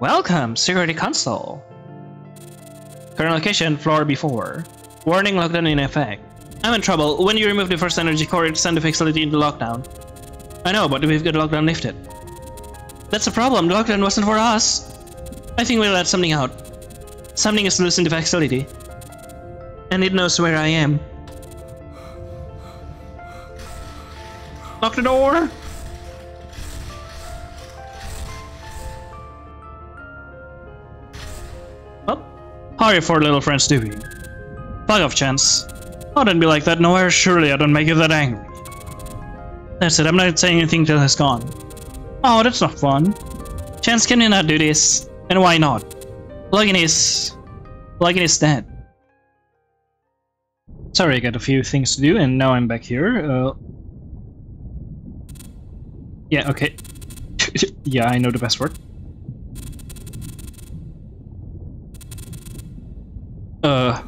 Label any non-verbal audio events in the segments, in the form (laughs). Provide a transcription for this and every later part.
Welcome, security console. Current location, floor B4. Warning lockdown in effect. I'm in trouble. When you remove the first energy core, it send the facility into lockdown. I know, but we've got lockdown lifted. That's the problem. The lockdown wasn't for us. I think we'll let something out. Something is loose in the facility. And it knows where I am. Lock the door! How for little friends doing? Fuck off, Chance. Oh, don't be like that nowhere. Surely I don't make you that angry. That's it, I'm not saying anything till he's gone. Oh, that's not fun. Chance, can you not do this? And why not? Logan is... Logan is dead. Sorry, I got a few things to do, and now I'm back here. Uh... Yeah, okay. (laughs) yeah, I know the password. Uh...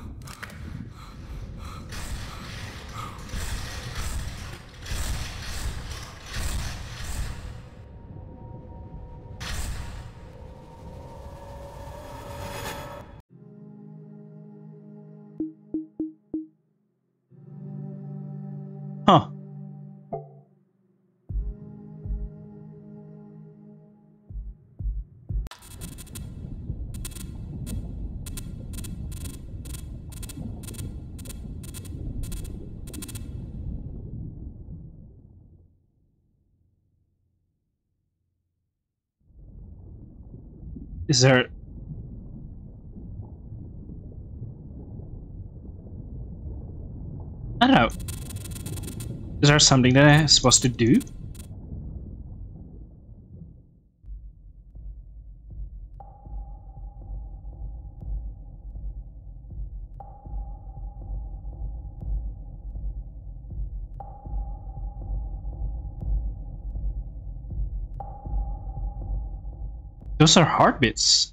Huh. Is there... I don't know. Is there something that I'm supposed to do? Those are heartbeats.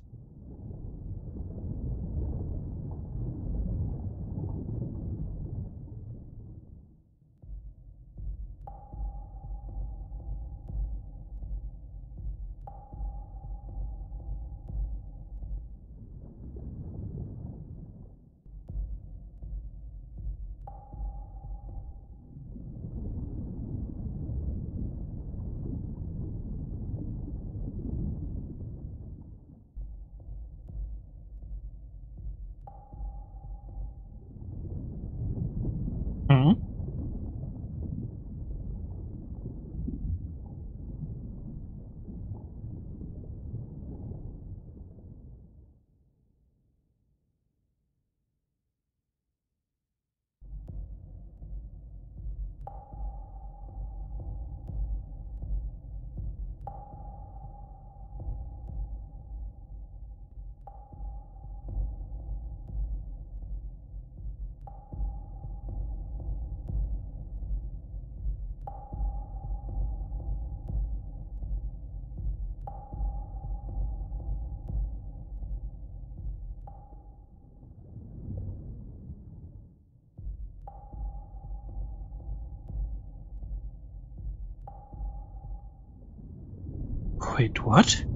Wait, what?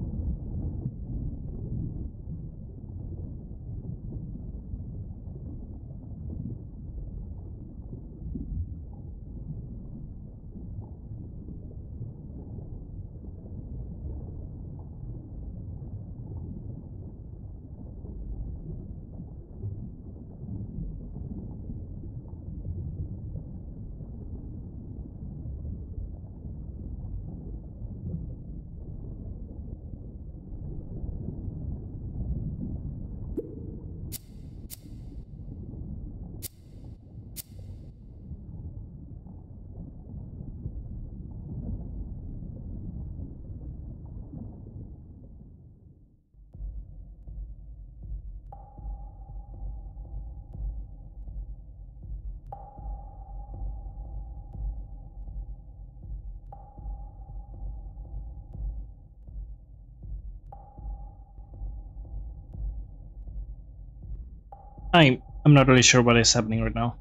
I'm not really sure what is happening right now.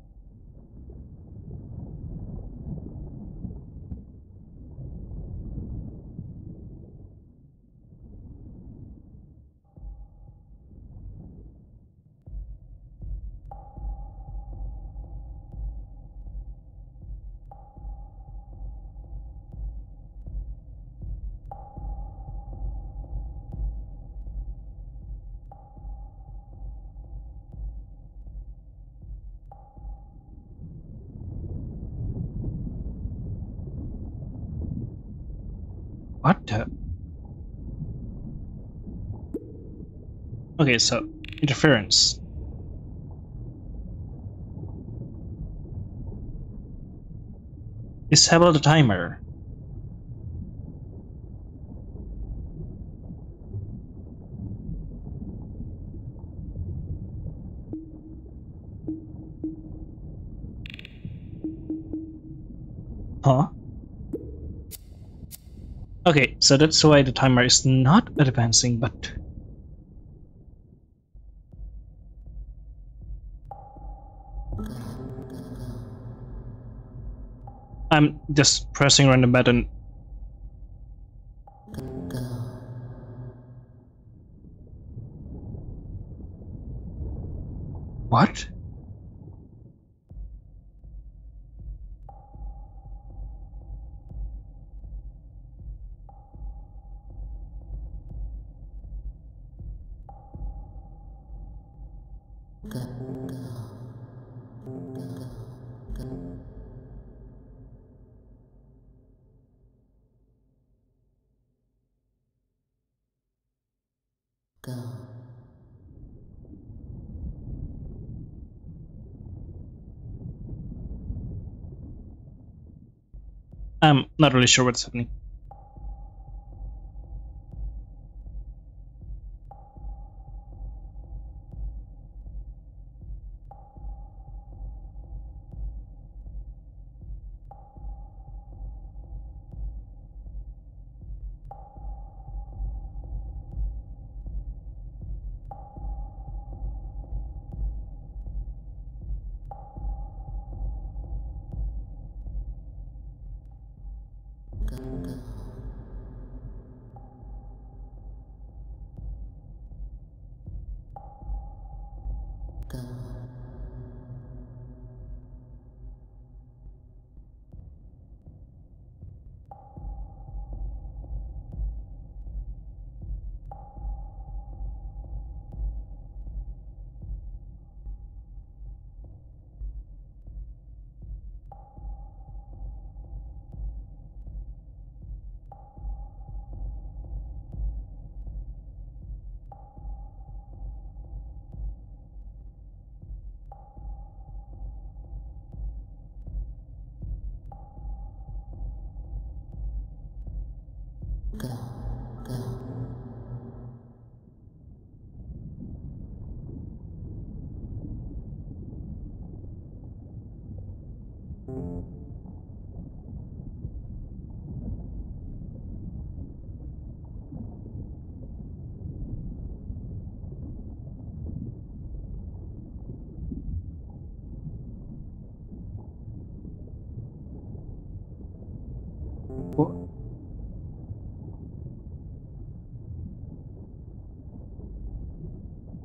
What the? Okay, so interference. Disable the timer. Huh? Okay, so that's why the timer is not advancing, but... I'm just pressing random button. Not really sure what's happening.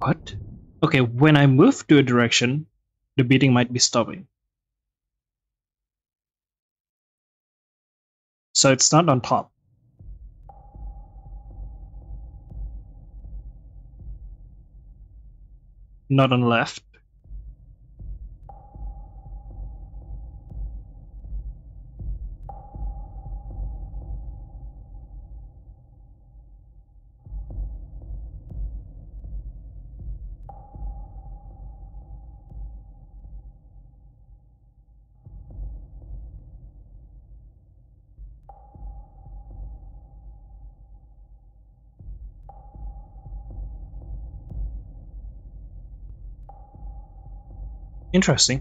What? Okay, when I move to a direction, the beating might be stopping. So it's not on top. Not on left. Interesting.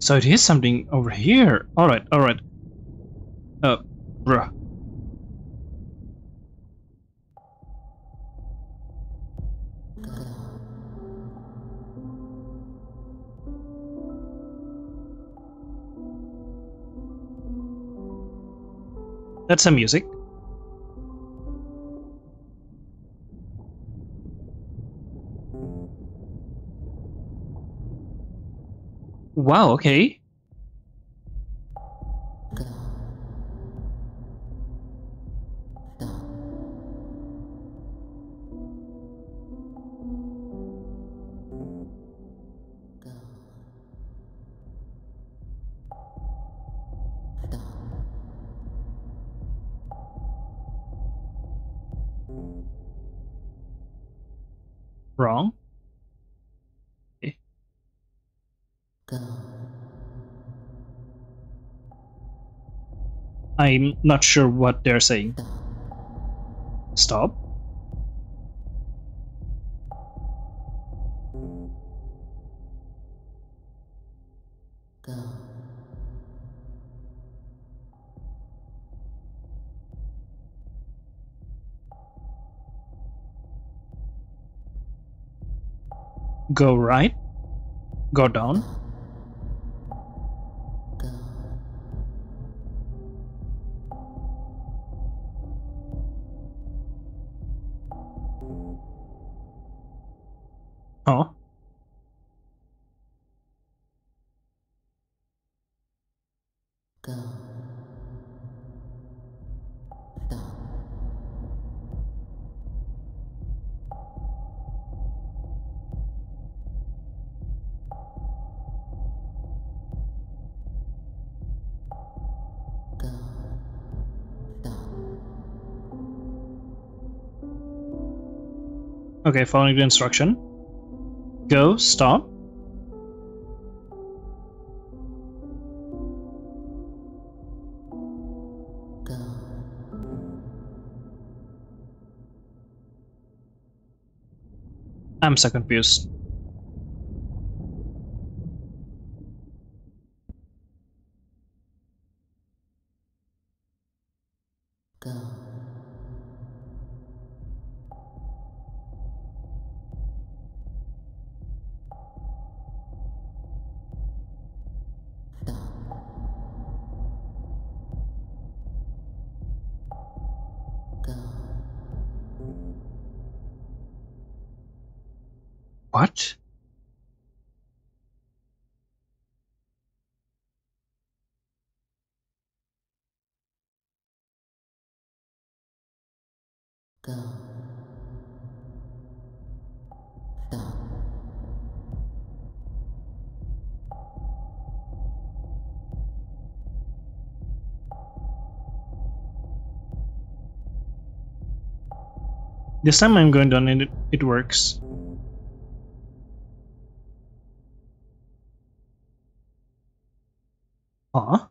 So it is something over here. Alright, alright. Uh, bruh. That's some music. Wow, okay. I'm not sure what they're saying. Stop. Go. Go right? Go down? Huh? Go. Go. Okay, following the instruction. Go, stop. I'm so confused. What? Go. Stop. This time I'm going down and it, it works. Huh?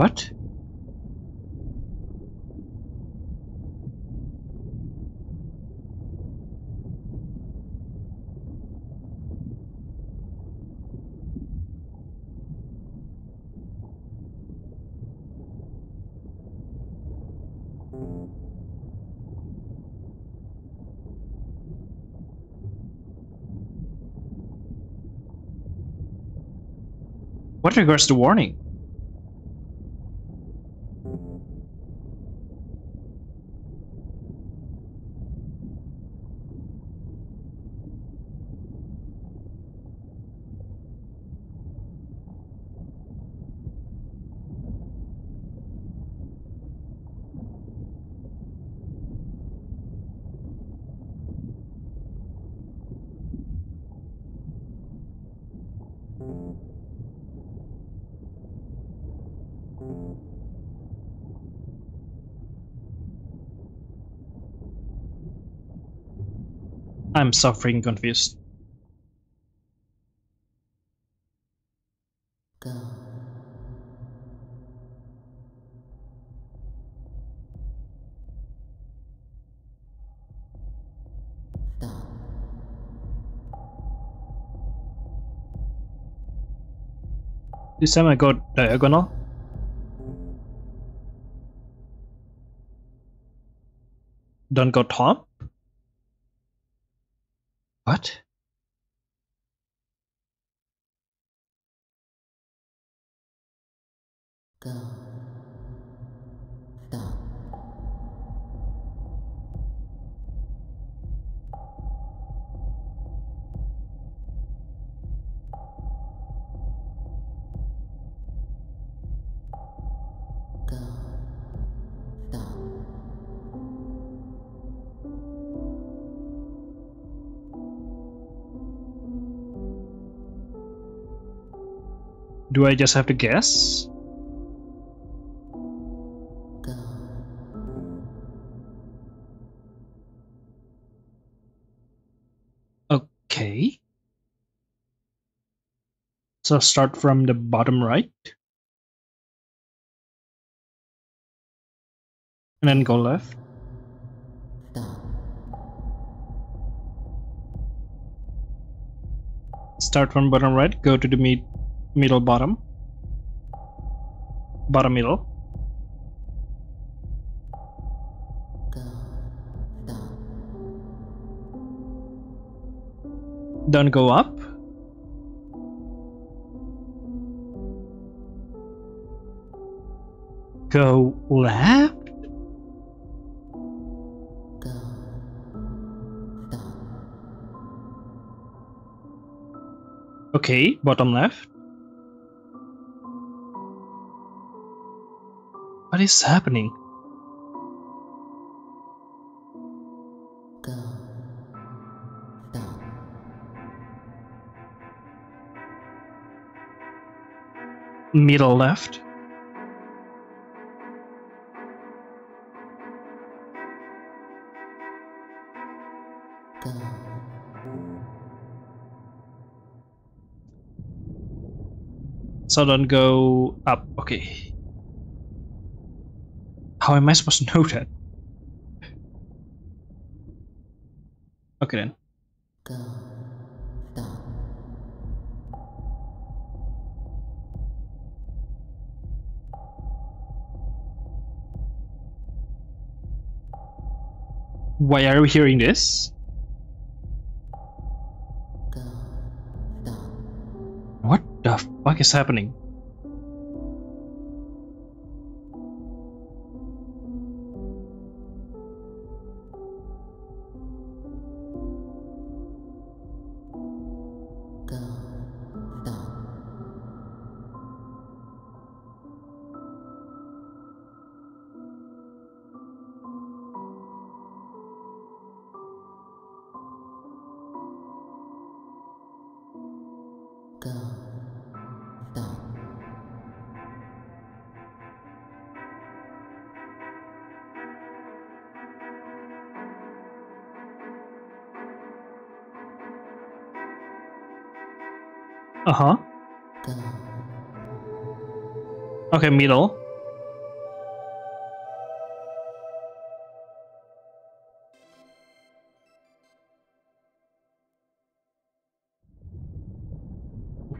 What? What triggers the warning? I'm so freaking confused. Go. This time I go diagonal. Don't go top. What? Go. Do I just have to guess? Okay. So start from the bottom right. And then go left. Start from bottom right, go to the mid middle bottom. Bottom middle. Then go up. Go left. Okay, bottom left. What is happening? Middle left. So don't go up. Okay. How am I supposed to know that? Okay then. Go. Why are we hearing this? Go. What the fuck is happening? Okay, middle.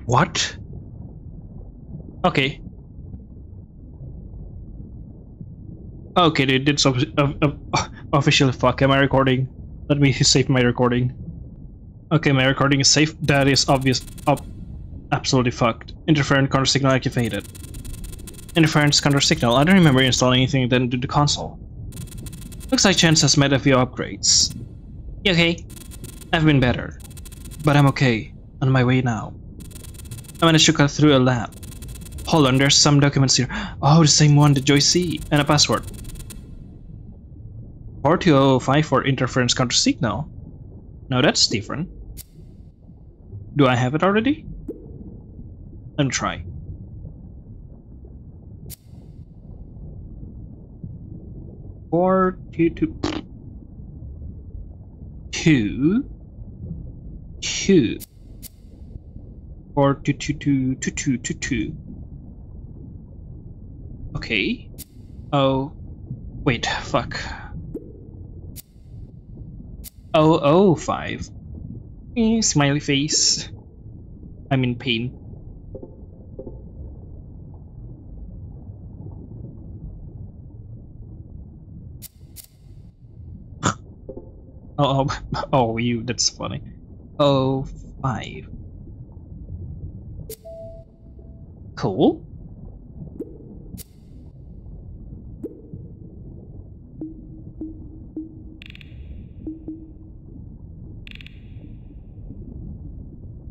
What? Okay. Okay, dude, it's uh, officially fuck. Am I recording? Let me save my recording. Okay, my recording is safe. That is obvious. Up, absolutely fucked. Interference counter signal activated. Interference counter signal. I don't remember installing anything then to the console. Looks like Chance has made a few upgrades. You okay? I've been better. But I'm okay. On my way now. I managed to cut through a lab. Hold on, there's some documents here. Oh, the same one that Joy see. And a password. 4205 for interference counter signal. No, that's different. Do I have it already? and try. Four, two, two, two, two, four, two, two, two, two, two, two, two. Okay. Oh, wait, fuck. Oh, oh, five. Eh, smiley face. I'm in pain. Oh, oh, (laughs) oh, you, that's funny. Oh, five. Cool.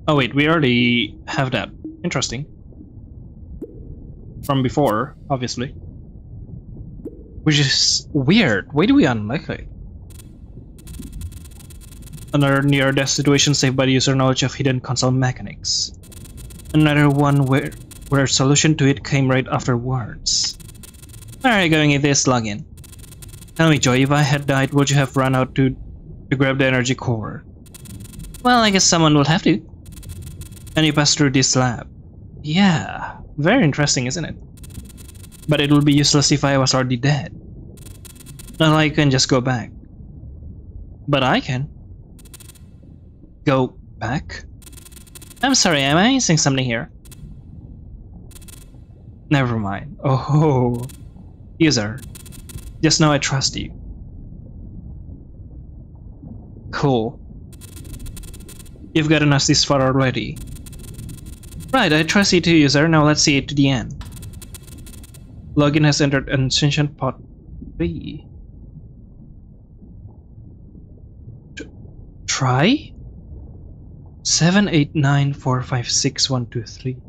Oh wait, we already have that. Interesting. From before, obviously. Which is weird. Why do we unlock it? Another near-death situation saved by the user knowledge of hidden console mechanics. Another one where where solution to it came right afterwards. Alright, going in this login. Tell me, Joy, if I had died, would you have run out to to grab the energy core? Well, I guess someone will have to. And you pass through this lab. Yeah, very interesting, isn't it? But it would be useless if I was already dead. Not like I can just go back. But I can. Go back? I'm sorry, am I missing something here? Never mind. (laughs) Oh, user. Just know I trust you. Cool. You've gotten us this far already. Right, I trust you too, user. Now let's see it to the end. Logan has entered Ascension Pod 3. T try? 789456123.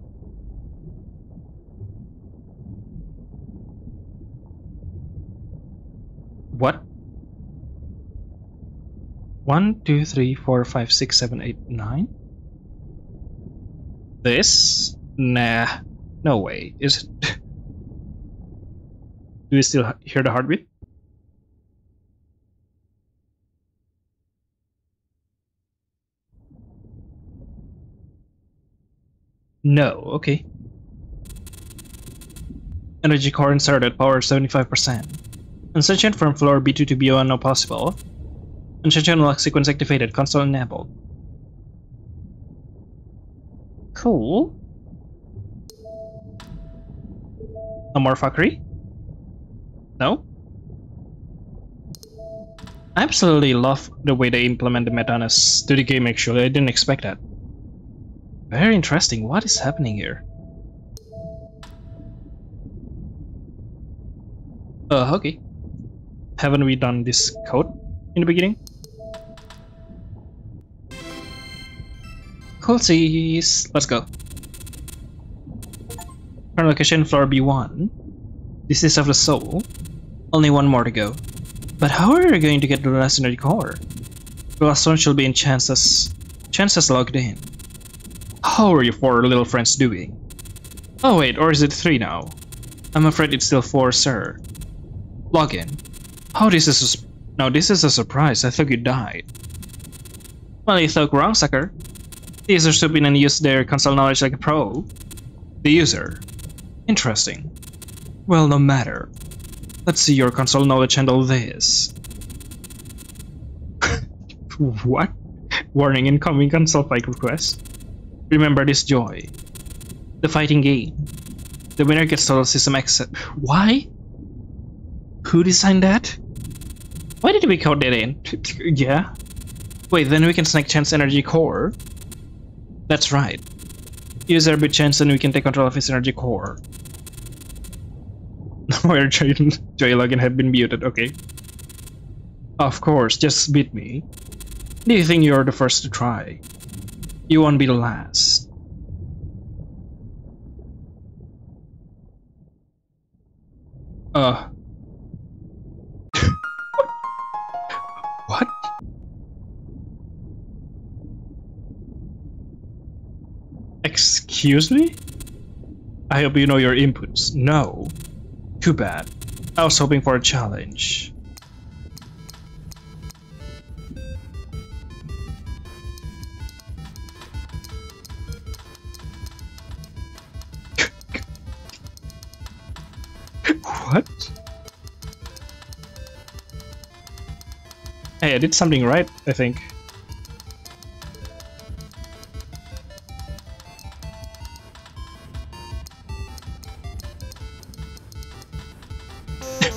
What? One, two, three, four, five, six, seven, eight, nine. This? Nah, no way. Is it? (laughs) Do we still hear the heartbeat? No, okay. Energy core inserted, power 75%. Ascension from floor B2 to B1 now possible. Ascension lock sequence activated, console enabled. Cool. No more fuckery? No? I absolutely love the way they implement the Metanas to the game actually, I didn't expect that. Very interesting, what is happening here? Uh, okay. Haven't we done this code in the beginning? Coolsies! Let's go. Current location floor B1. This is of the soul. Only one more to go. But how are we going to get the last energy core? The last one shall be in chances. Chances logged in. How are your four little friends doing? Oh wait, or is it three now? I'm afraid it's still four, sir. Logan. Oh, this is a now this is a surprise. I thought you died. Well, you thought wrong, sucker. The user swooped in and used their console knowledge like a pro. The user. Interesting. Well, no matter. Let's see your console knowledge handle this. (laughs) what? Warning incoming console fight request. Remember this joy. The fighting game. The winner gets total system access. Why? Who designed that? Why did we code that in? (laughs) yeah. Wait, then we can snack Chance Energy Core. That's right. Use bit chance and we can take control of his energy core. (laughs) Where Joy, Joy Logan had been muted, okay. Of course, just beat me. Do you think you're the first to try? You won't be the last. Uh. (laughs) what? Excuse me? I hope you know your inputs. No. Too bad. I was hoping for a challenge. Did something right, I think. (laughs)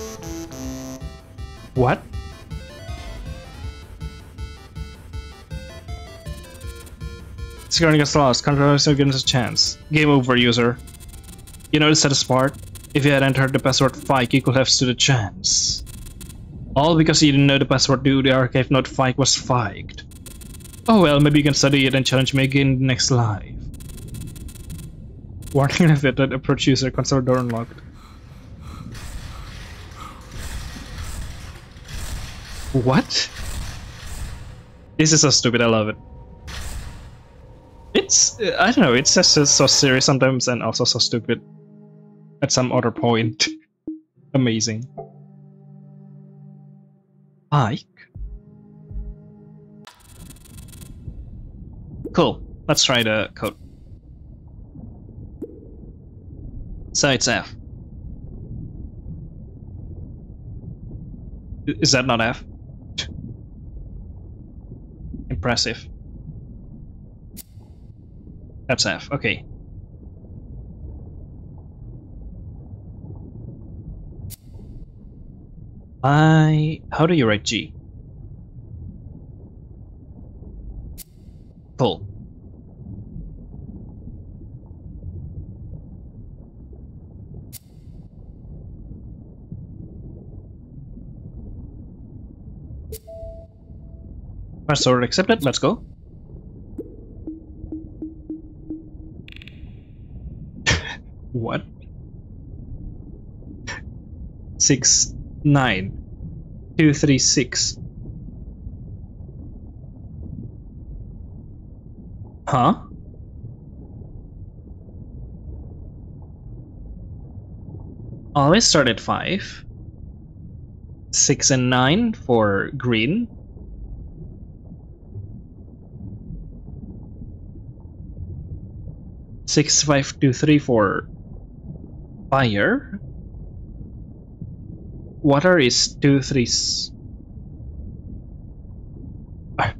What? Scaring gets lost. Controversy against a chance. Game over, user. You know the saddest part? If you had entered the password Fike, you could have stood a chance. All because you didn't know the password to the archive note Fike was fiked. Oh well, maybe you can study it and challenge me again in the next live. Warning (laughs) that approach user console door unlocked. What? This is so stupid, I love it. It's, I don't know, it's just so serious sometimes and also so stupid at some other point. (laughs) Amazing. Ike? Cool, let's try the code. So it's F. Is that not F? Impressive. That's F, okay. I... How do you write G? Pull. Password accepted, let's go. (laughs) what? Six, nine, two, three, six. Huh? Always start at five. Six and nine for green. six five two three for fire. Water is two three.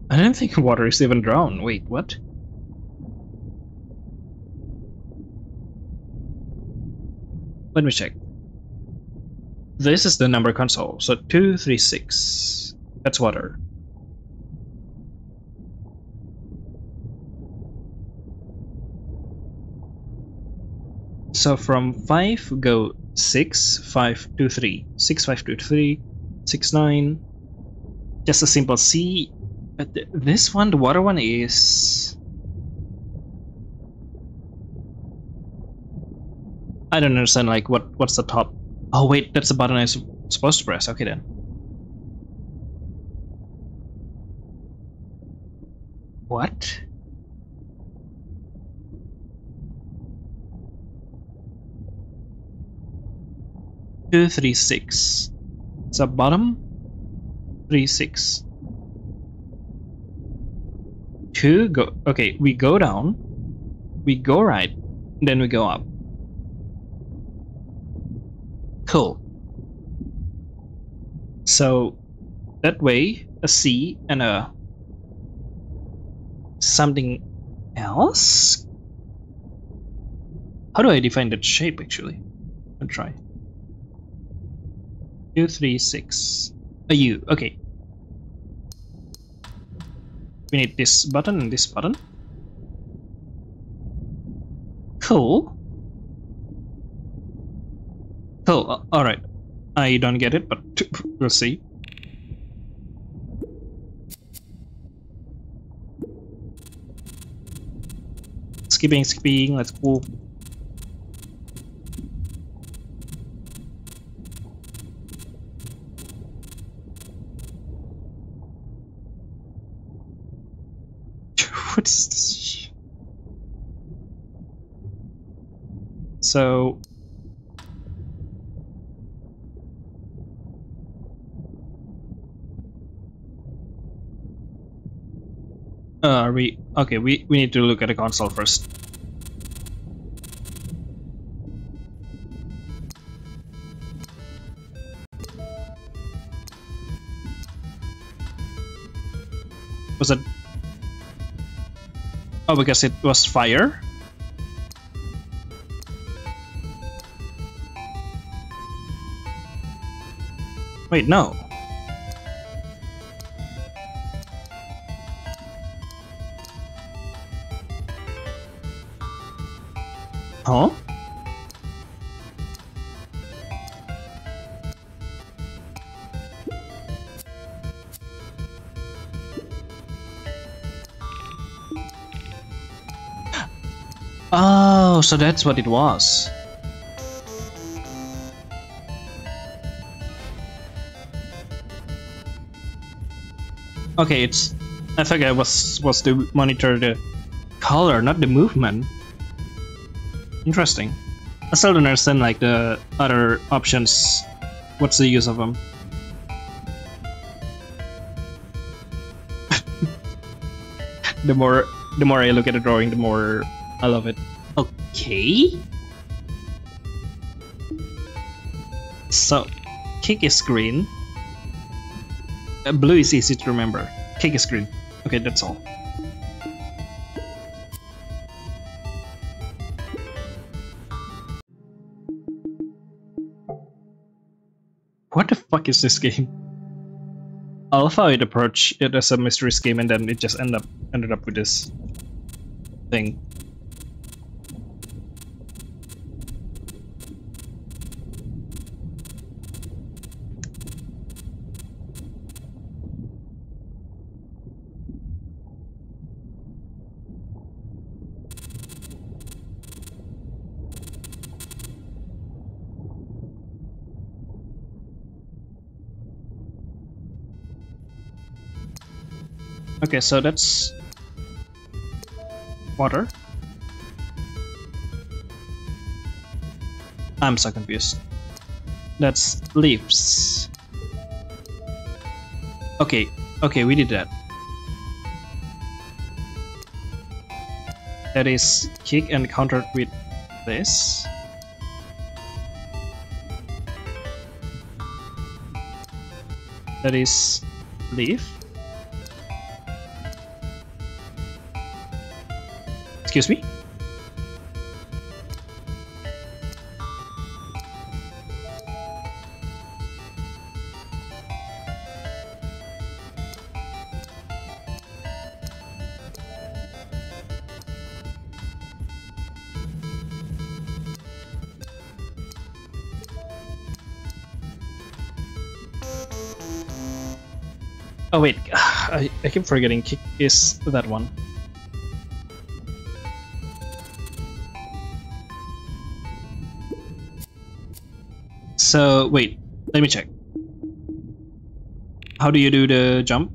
I don't think water is even drown. Wait, what? Let me check. This is the number console, so 236. That's water. So from 5 go 6, 5, 2, 3, 6, 5, 2, 3, 6, 9. Just a simple C. But th this one, the water one is... I don't understand like what what's the top. Oh wait, that's the button I'm supposed to press. Okay then. What? Two three six. It's a bottom three six. Two go okay, we go down, we go right, then we go up. Cool. So that way a C and a something else? How do I define that shape actually? I'll try. Two, three, six. A U. Okay. We need this button and this button. Cool. Cool. Uh, all right. I don't get it, but (laughs) we'll see. Skipping, skipping. Let's go. what is this? So Uh, are we okay? We we need to look at the console first. Was it? Oh, because it was fire. Wait, no. Huh? Oh, so that's what it was. Okay, it's. I think I was was to monitor the color, not the movement. Interesting. I still don't understand like the other options. What's the use of them? (laughs) the more the more I look at the drawing, the more I love it. Okay. So, kick is green. Uh, blue is easy to remember. Kick is green. Okay, that's all. What the fuck is this game? I love how it approached it as a mystery game and then it just end up ended up with this thing. Okay, so that's water. I'm so confused. That's leaves. Okay, okay, we did that. That is kick and countered with this. That is leaf. Excuse me? Oh wait, (sighs) I, I keep forgetting kick is that one. So wait, let me check. How do you do the jump?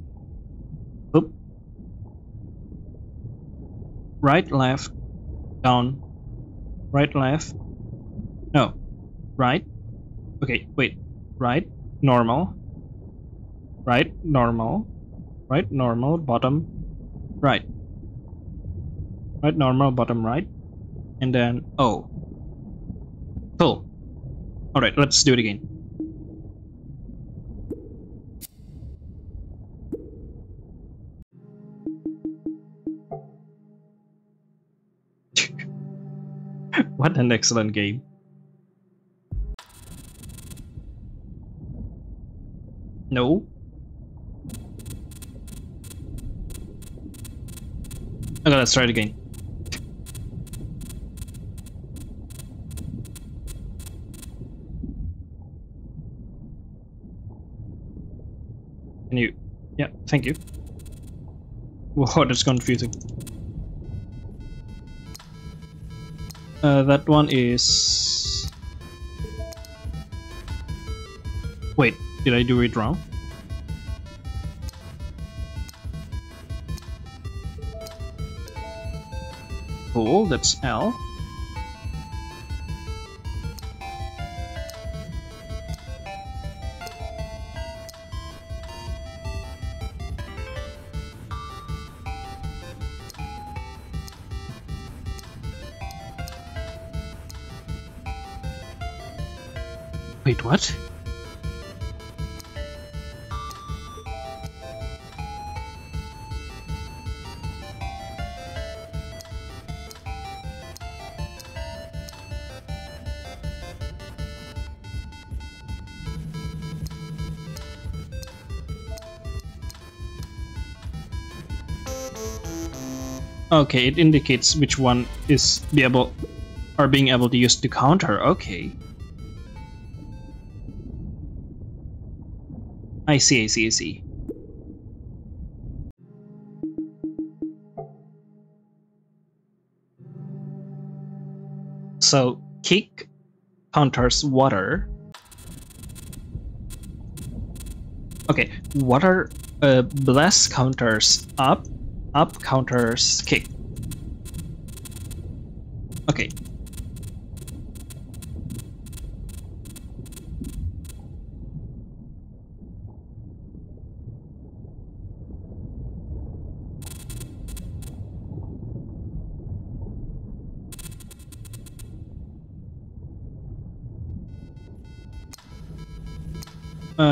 Oop. Right, left, down, right, left. No, right. Okay, wait. Right, normal. Right, normal. Right, normal, bottom, right. Right, normal, bottom, right. And then, oh. Cool. Alright, let's do it again. (laughs) what an excellent game. No. Okay, let's try it again. Thank you. Whoa, (laughs) that's confusing. Uh, that one is... Wait, did I do it wrong? Cool, that's L. Wait, what? Okay, it indicates which one is be able are being able to use the counter. Okay. I see, I see, I see. So, kick counters water. Okay, water uh, bless counters up, up counters kick. Okay.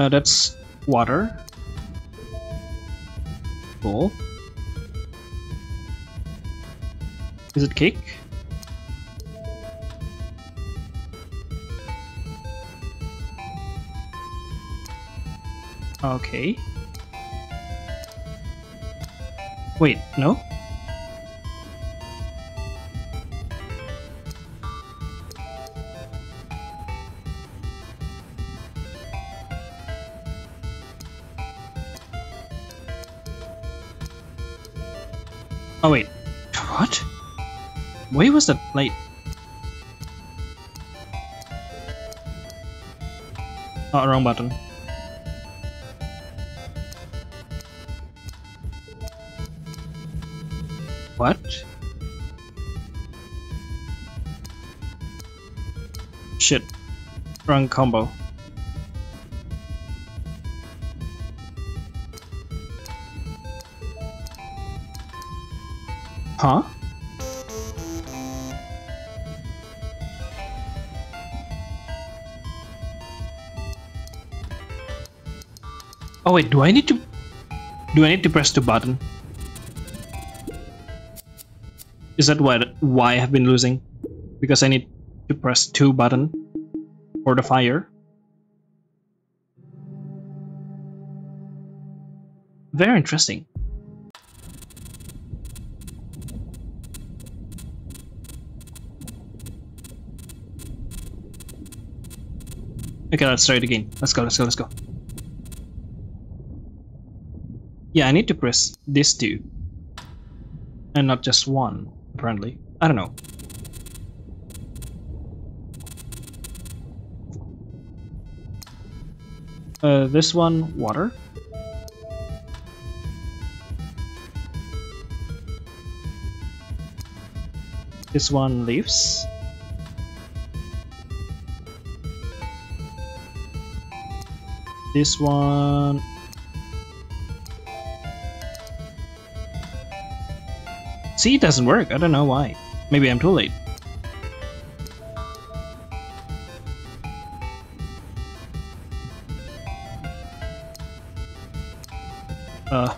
Uh, that's water. Cool. Is it cake? Okay. Wait, no? Was that light? Oh, wrong button. What? Shit. Wrong combo. Huh? Oh wait, do I need to... Do I need to press the button? Is that why, why I have been losing? Because I need to press 2 button for the fire? Very interesting. Okay, let's try it again. Let's go, let's go, let's go. Yeah, I need to press this two. And not just one, apparently. I don't know. Uh, this one, water. This one, leaves. This one... See, it doesn't work. I don't know why. Maybe I'm too late. Uh...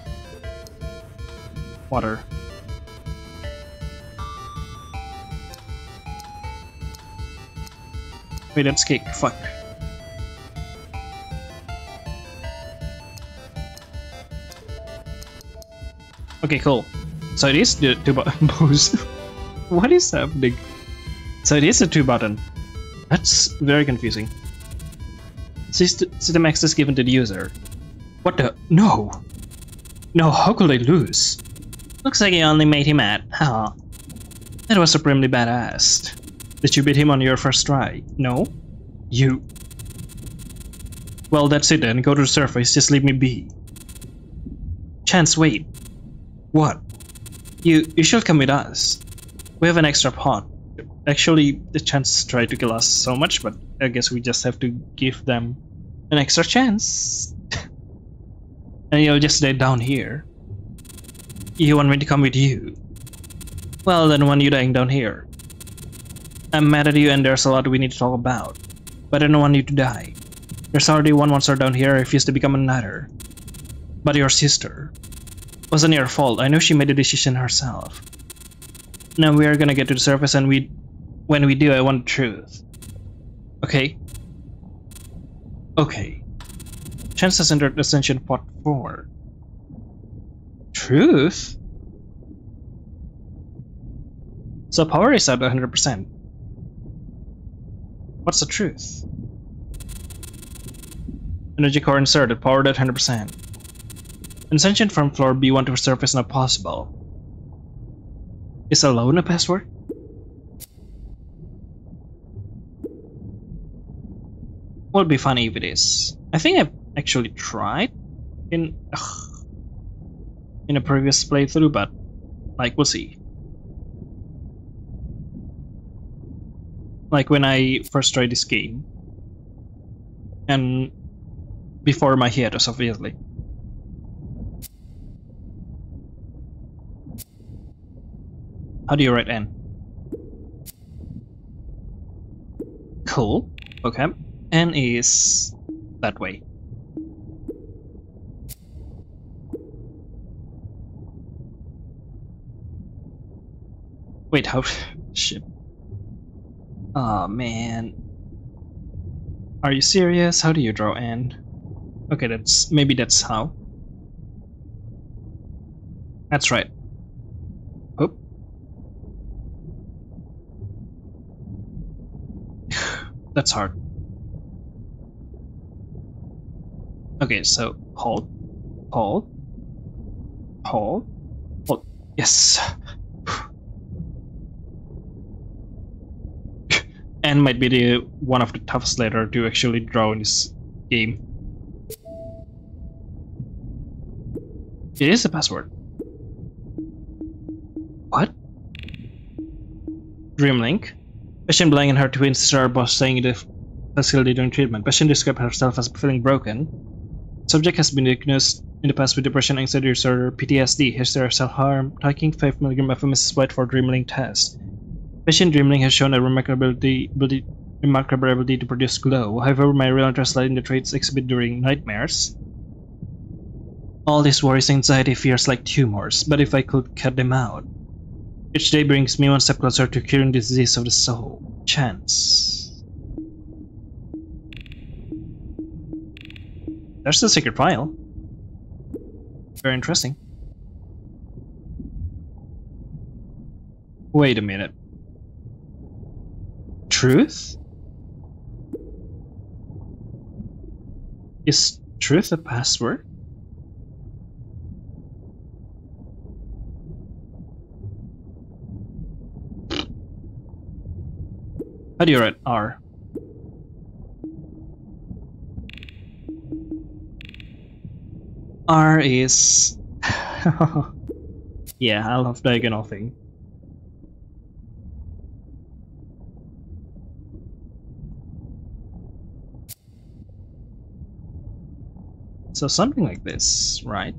Water. Wait, that's cake. Fuck. Okay, cool. So it is the two buttons. (laughs) what is happening? So it is a two button. That's very confusing. System access given to the user. What the? No! No, how could I lose? Looks like you only made him mad, huh? That was supremely badass. Did you beat him on your first try? No? You... Well, that's it then. Go to the surface, just leave me be. Chance, wait. What? You you should come with us. We have an extra pod. Actually, the chance tried to kill us so much, but I guess we just have to give them an extra chance. (laughs) and you'll just stay down here. You want me to come with you? Well, then when you dying down here? I'm mad at you and there's a lot we need to talk about. but I don't want you to die. There's already one monster down here, I refuse to become another. But your sister. Wasn't your fault, I know she made the decision herself. Now we are gonna get to the surface and we... When we do, I want the truth. Okay? Okay. Chances entered Ascension Pot 4. Truth? So power is at 100%. What's the truth? Energy core inserted, powered at 100%. Ascension from floor B1 to surface not possible. Is alone a password? Would be funny if it is. I think I've actually tried in ugh, in a previous playthrough, but like we'll see. Like when I first tried this game, and before my hiatus, obviously. How do you write N? Cool. Okay. N is that way. Wait, how? (laughs) Shit. Oh man. Are you serious? How do you draw N? Okay, that's maybe that's how. That's right. Oop. That's hard. Okay, so hold, hold, hold, hold. Yes. and might be the one of the toughest letter to actually draw in this game. It is a password. What? Dreamlink. Patient Blank and her twin sister are both staying in the facility during treatment. Patient described herself as feeling broken. Subject has been diagnosed in the past with depression, anxiety disorder, PTSD, history of self-harm, taking 5 mg of Mrs. White for Dreamlink test. Patient Dreamlink has shown a remarkable ability, ability, remarkable ability to produce glow. However, my real interest lies in the traits exhibited during nightmares. All these worries, anxiety, fears like tumors, but if I could cut them out. Each day brings me one step closer to curing the disease of the soul. Chance. There's the secret file. Very interesting. Wait a minute. Truth? Is truth a password? How do you write R? R is... (laughs) yeah, I love diagonal thing. So something like this, right?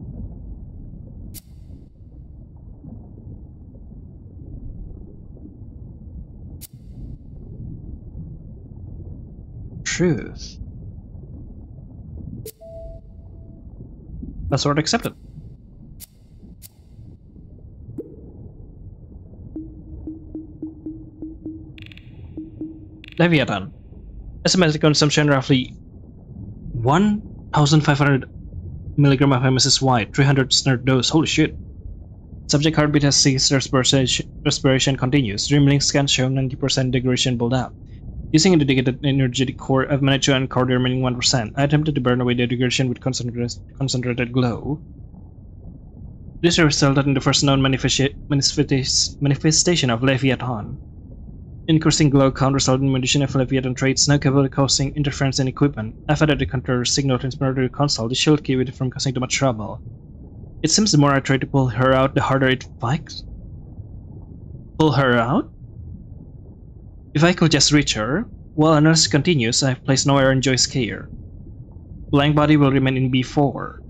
Truth. Password accepted. Leviathan. Estimated consumption roughly 1,500 milligram of MSS white, 300 snert dose. Holy shit. Subject heartbeat has ceased, respiration, respiration continues. Dreamlink scan showing 90% degradation build up. Using a dedicated energetic core, I've managed to uncover the remaining 1%. I attempted to burn away the degradation with concentrated, concentrated glow. This resulted in the first known manifestation of Leviathan. Increasing glow count resulted in addition of Leviathan traits now capable of causing interference in equipment. I've added the counter signal transmitter to the console, the shield it from causing too much trouble. It seems the more I try to pull her out, the harder it fights. Pull her out? If I could just reach her, while analysis continues, I have placed Nora in Joy's care. Blank body will remain in B4.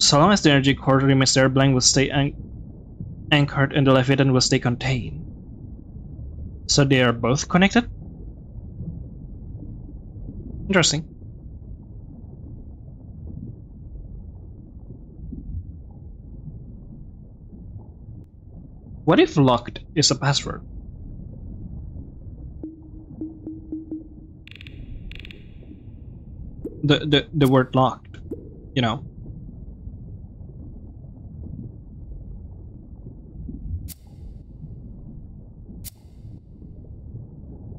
So long as the energy core remains there, Blank will stay an anchored and the Leviathan will stay contained. So they are both connected? Interesting. What if locked is a password? The the the word locked, you know.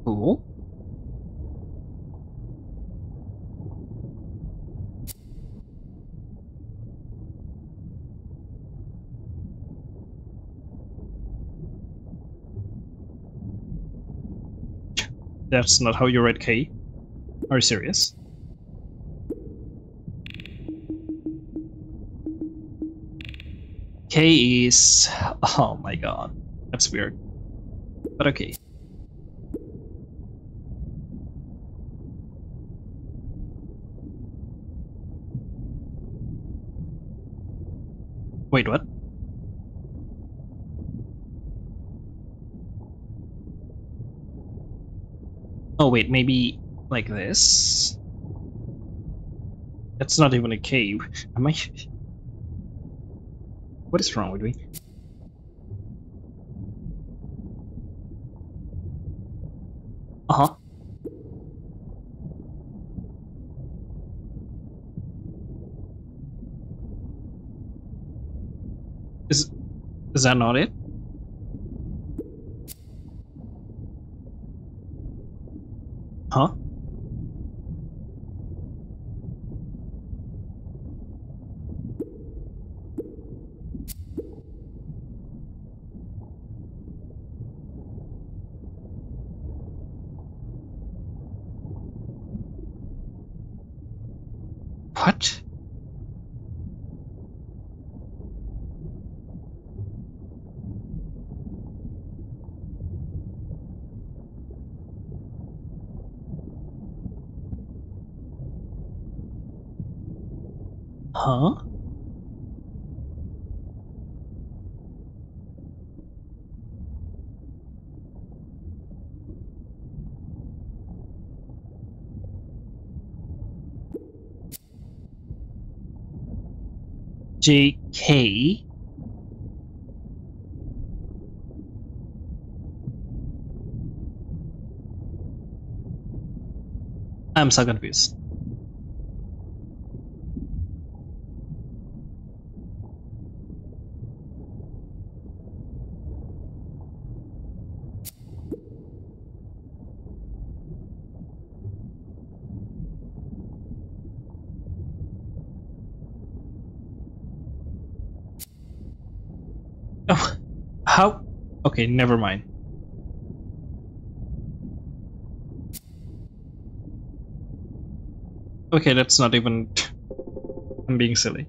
Cool. That's not how you read K. Are you serious? K is... (laughs) Oh my god. That's weird. But okay. Wait, what? Oh wait, maybe like this? That's not even a cave. (laughs) Am I... What is wrong with me? Uh-huh. Is is that not it? Huh? What? Huh? JK I'm so confused. Oh, how? Okay, never mind. Okay, that's not even. (laughs) I'm being silly.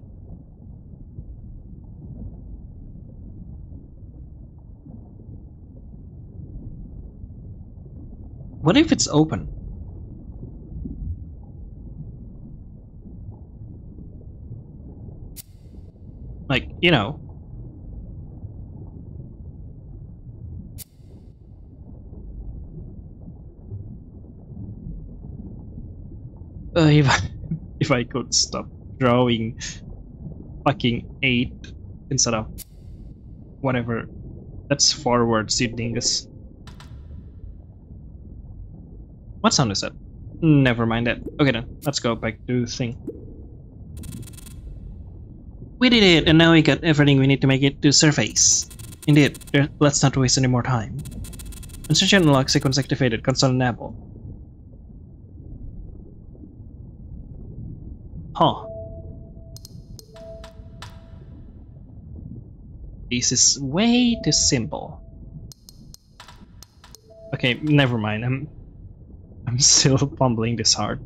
What if it's open? Like, you know. Uh, if I, (laughs) if I could stop drawing fucking 8 instead of whatever. That's forward, dingus. What sound is that? Never mind that. Okay then, let's go back to the thing. We did it, and now we got everything we need to make it to surface. Indeed, let's not waste any more time. Insertion unlock sequence activated, console enable. Huh. This is way too simple. Okay, never mind. I'm I'm (laughs) still fumbling this hard.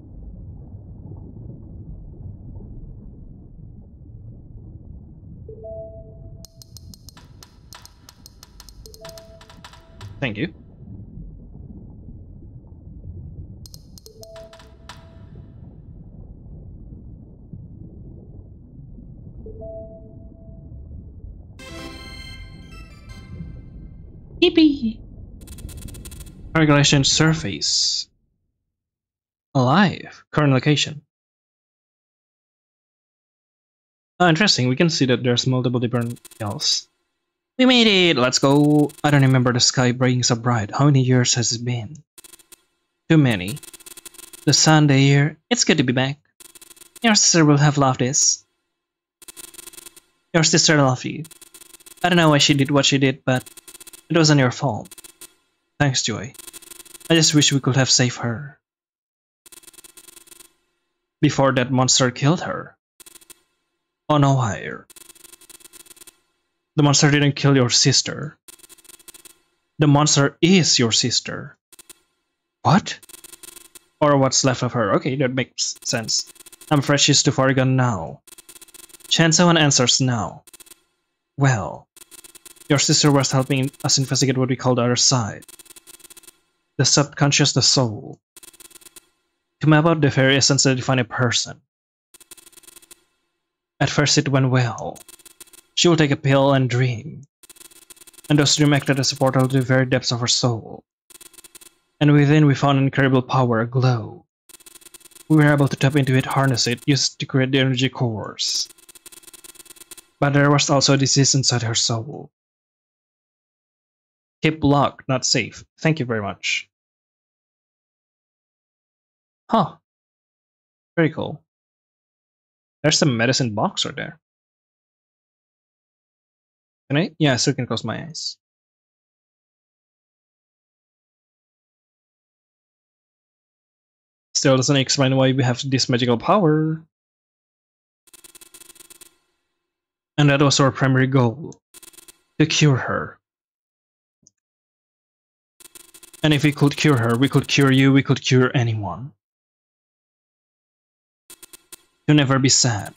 Thank you. Regulation surface. Alive. Current location. Oh, interesting. We can see that there's multiple different hills. We made it! Let's go! I don't remember the sky being so bright. How many years has it been? Too many. The sun, the air. It's good to be back. Your sister will have loved this. Your sister loved you. I don't know why she did what she did, but it wasn't your fault. Thanks, Joy. I just wish we could have saved her. Before that monster killed her. Oh no, higher. The monster didn't kill your sister. The monster is your sister. What? Or what's left of her. Okay, that makes sense. I'm afraid she's too far gone now. Chansewan answers now. Well, your sister was helping us investigate what we call the other side. The subconscious, the soul. To map out the very essence that define a person. At first it went well. She will take a pill and dream. And those dreams acted as a portal to the very depths of her soul. And within we found an incredible power, a glow. We were able to tap into it, harness it, use it to create the energy cores. But there was also a disease inside her soul. Keep locked, not safe. Thank you very much. Huh. Very cool. There's some medicine box right there. Can I? Yeah, I still can close my eyes. Still doesn't explain why we have this magical power. And that was our primary goal. To cure her. And if we could cure her, we could cure you, we could cure anyone. To never be sad.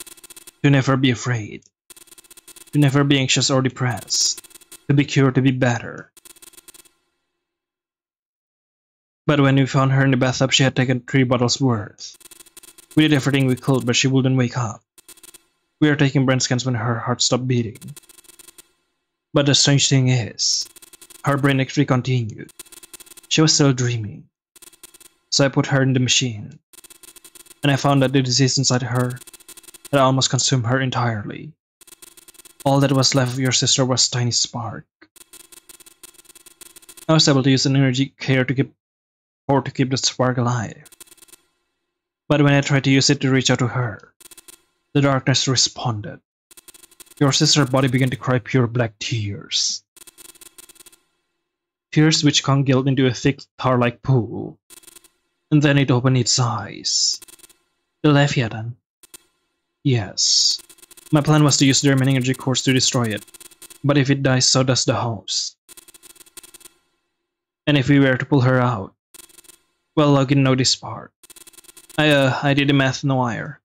To never be afraid. To never be anxious or depressed. To be cured to be better. But when we found her in the bathtub, she had taken three bottles worth. We did everything we could, but she wouldn't wake up. We were taking brain scans when her heart stopped beating. But the strange thing is, her brain actually continued. She was still dreaming. So I put her in the machine. And I found that the disease inside her had almost consumed her entirely. All that was left of your sister was a tiny spark. I was able to use an energy care to keep or to keep the spark alive. But when I tried to use it to reach out to her, the darkness responded. Your sister's body began to cry pure black tears. Tears which congealed into a thick tar-like pool. And then it opened its eyes. The Leviathan. Yes. My plan was to use the remaining energy cores to destroy it. But if it dies, so does the host. And if we were to pull her out, well, Logan know this part. I, uh, I did the math Nora.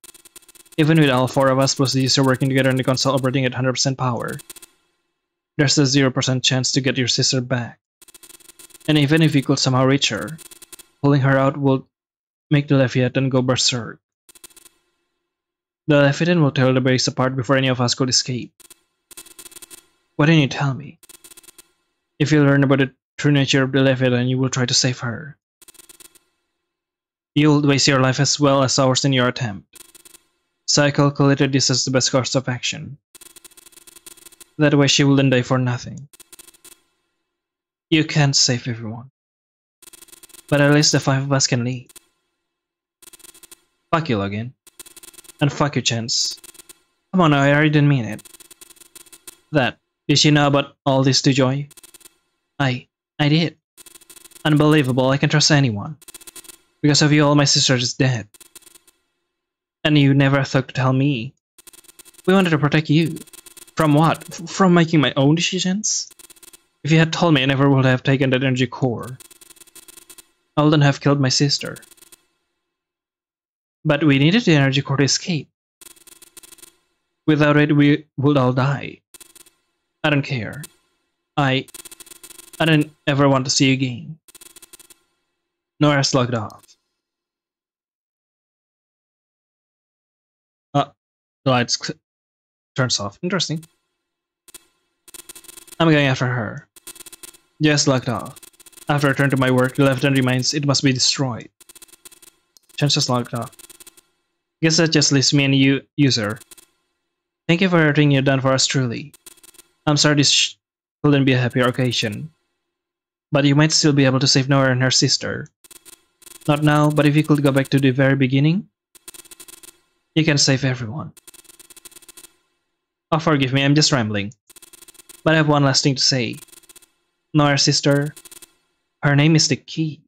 Even with all four of us plus the user working together and the console operating at 100% power, there's a 0% chance to get your sister back. And even if we could somehow reach her, pulling her out will make the Leviathan go berserk. The Leviathan will tear the base apart before any of us could escape. Why didn't you tell me? If you learn about the true nature of the Leviathan, you will try to save her. You'll waste your life as well as ours in your attempt. So I calculated this as the best course of action. That way she wouldn't die for nothing. You can't save everyone. But at least the five of us can leave. Fuck you, Logan. And fuck your Chance. Come on, I already didn't mean it. That, did she know about all this to Joy? I, I did. Unbelievable, I can trust anyone. Because of you, all my sisters is dead. And you never thought to tell me. We wanted to protect you. From what? F from making my own decisions? If you had told me, I never would have taken that energy core. I wouldn't have killed my sister. But we needed the energy core to escape. Without it, we would all die. I don't care. I... I don't ever want to see you again. Nora's logged off. Uh, the lights turns off. Interesting. I'm going after her. Just locked off. After I return to my work, the left hand reminds it must be destroyed. Chances logged off. Guess that just leaves me and you, user. Thank you for everything you've done for us truly. I'm sorry this couldn't be a happier occasion. But you might still be able to save Nora and her sister. Not now, but if you could go back to the very beginning, you can save everyone. Oh, forgive me, I'm just rambling. But I have one last thing to say. Nora's sister, her name is the key.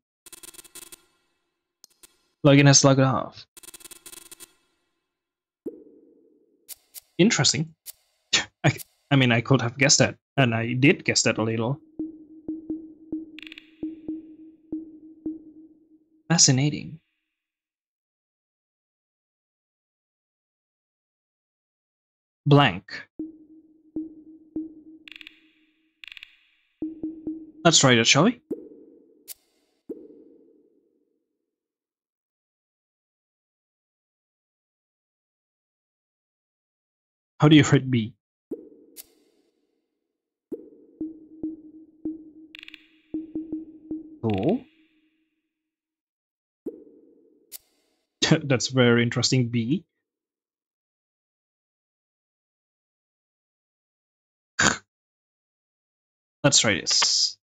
Logan has logged off. Interesting. (laughs) I, I mean, I could have guessed that, and I did guess that a little. Fascinating. Blank. Let's try that, shall we? How do you read B? Cool. (laughs) That's very interesting, B. (laughs) Let's try this.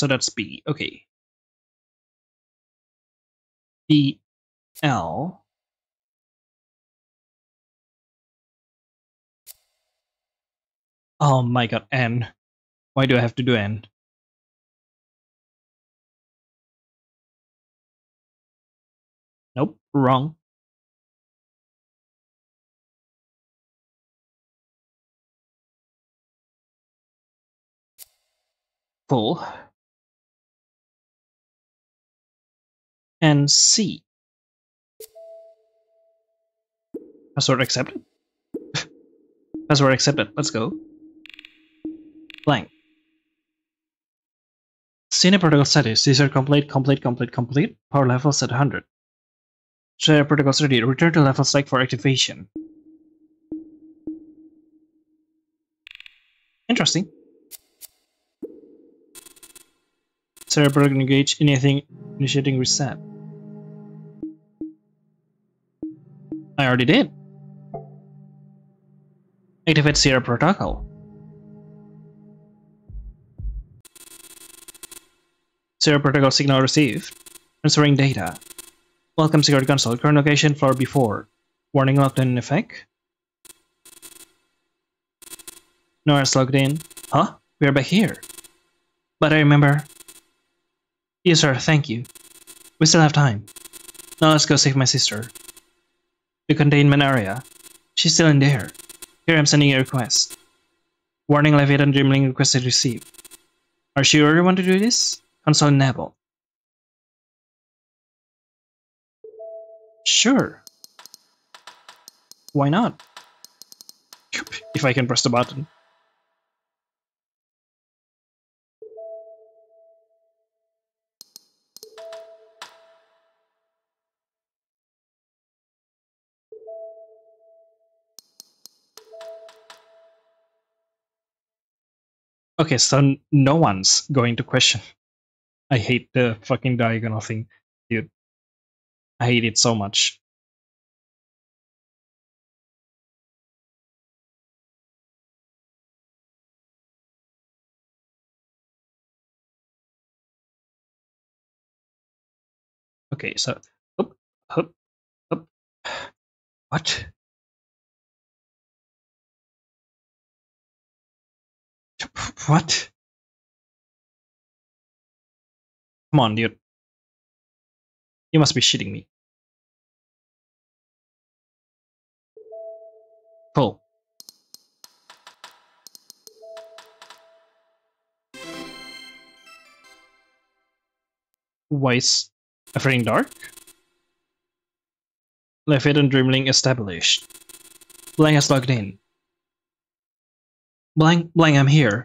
So that's B. Okay. B L Oh my god, N. Why do I have to do N? Nope, wrong. Full. And C. Password accepted. (laughs) Password accepted. Let's go. Blank. Senior protocol status. These are complete, complete, complete, complete. Power level set 100. Share protocols ready. Return to level select for activation. Interesting. Protocol engage anything initiating reset. I already did. Activate Sierra protocol. Sierra protocol signal received. Transferring data. Welcome security console. Current location floor B4. Warning locked in effect. Nora's logged in. Huh? We're back here. But I remember. Yes, sir. Thank you. We still have time. Now let's go save my sister. The containment area. She's still in there. Here I'm sending a request. Warning Leviathan Dreamlink requested received. Are you sure you want to do this? Console enable. Sure. Why not? If I can press the button. Okay, so no one's going to question. I hate the fucking diagonal thing, dude. I hate it so much. Okay, so up, up, up. What? What? Come on, dude. You must be shitting me. Cool. Why is everything dark? Leviathan Dreamlink established. Blank has logged in. Blank, Blank, I'm here.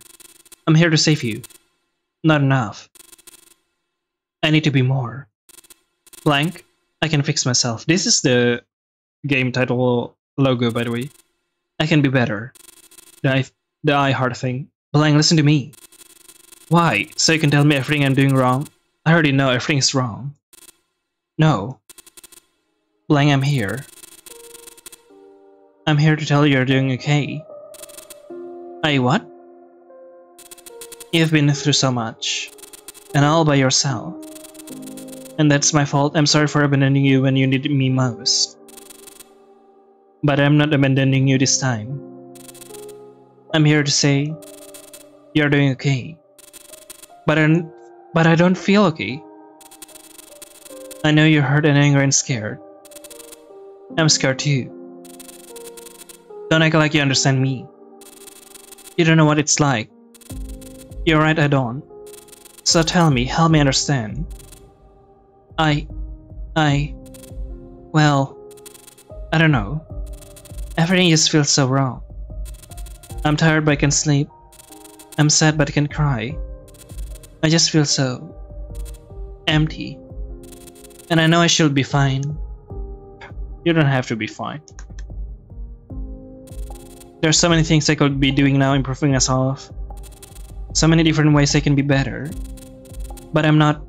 I'm here to save you. Not enough. I need to be more. Blank, I can fix myself. This is the game title logo, by the way. I can be better. Then I, the I heart thing. Blank, listen to me. Why? So you can tell me everything I'm doing wrong? I already know everything is wrong. No. Blank, I'm here. I'm here to tell you you're doing okay. I what? You've been through so much. And all by yourself. And that's my fault. I'm sorry for abandoning you when you needed me most. But I'm not abandoning you this time. I'm here to say you're doing okay. But I, but I don't feel okay. I know you're hurt and angry and scared. I'm scared too. Don't act like you understand me. You don't know what it's like. You're right, I don't. So tell me, help me understand. I... I... Well... I don't know. Everything just feels so wrong. I'm tired but I can sleep. I'm sad but I can cry. I just feel so... empty. And I know I should be fine. You don't have to be fine. There's so many things I could be doing now improving myself. So many different ways I can be better. But I'm not...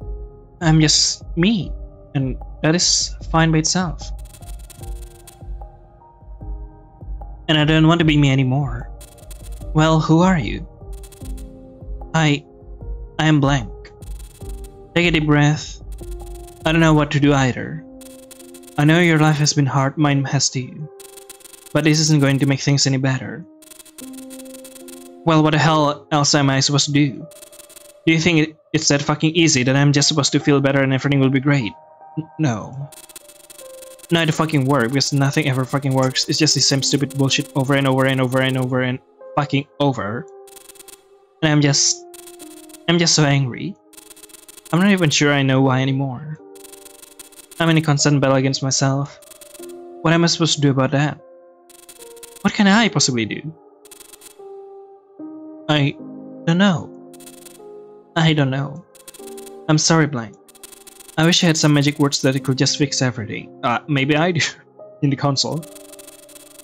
I'm just me. And that is fine by itself. And I don't want to be me anymore. Well, who are you? I... I am blank. Take a deep breath. I don't know what to do either. I know your life has been hard, mine has too. But this isn't going to make things any better. Well, what the hell else am I supposed to do? Do you think it, it's that fucking easy that I'm just supposed to feel better and everything will be great? N no. No, it fucking work because nothing ever fucking works. It's just the same stupid bullshit over and over and over and over and fucking over. And I'm just... I'm just so angry. I'm not even sure I know why anymore. I'm in a constant battle against myself. What am I supposed to do about that? What can I possibly do? I don't know. I don't know. I'm sorry, Blank. I wish I had some magic words that could just fix everything. Uh, maybe I do. (laughs) in the console.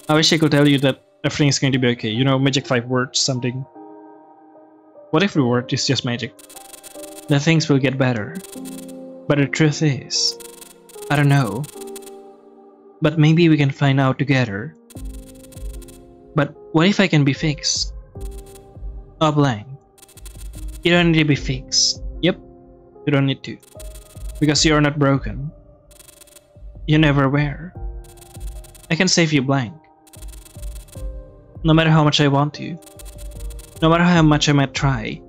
I wish I could tell you that everything is going to be okay. You know, magic 5 words, something. What if the word is just magic? Then things will get better. But the truth is, I don't know. But maybe we can find out together. But what if I can be fixed? Oh, blank. You don't need to be fixed. Yep, you don't need to. Because you're not broken. You never were. I can save you blank. No matter how much I want to. No matter how much I might try.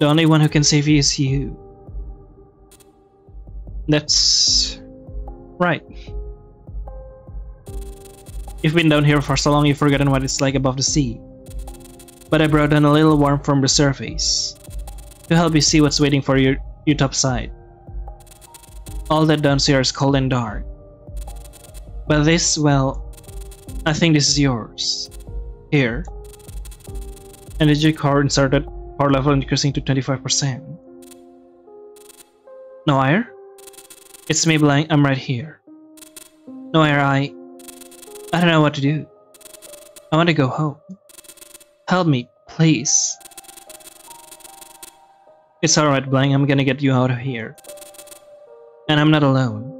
The only one who can save you is you. That's... right. You've been down here for so long you've forgotten what it's like above the sea. But I brought down a little warmth from the surface to help you see what's waiting for you, you topside. All that down here is cold and dark. But this, well, I think this is yours. Here. Energy core inserted, power level increasing to 25%. Nora? It's me, Blank, I'm right here. Nora, I... I don't know what to do. I want to go home. Help me, please. It's alright, Blank, I'm gonna get you out of here. And I'm not alone.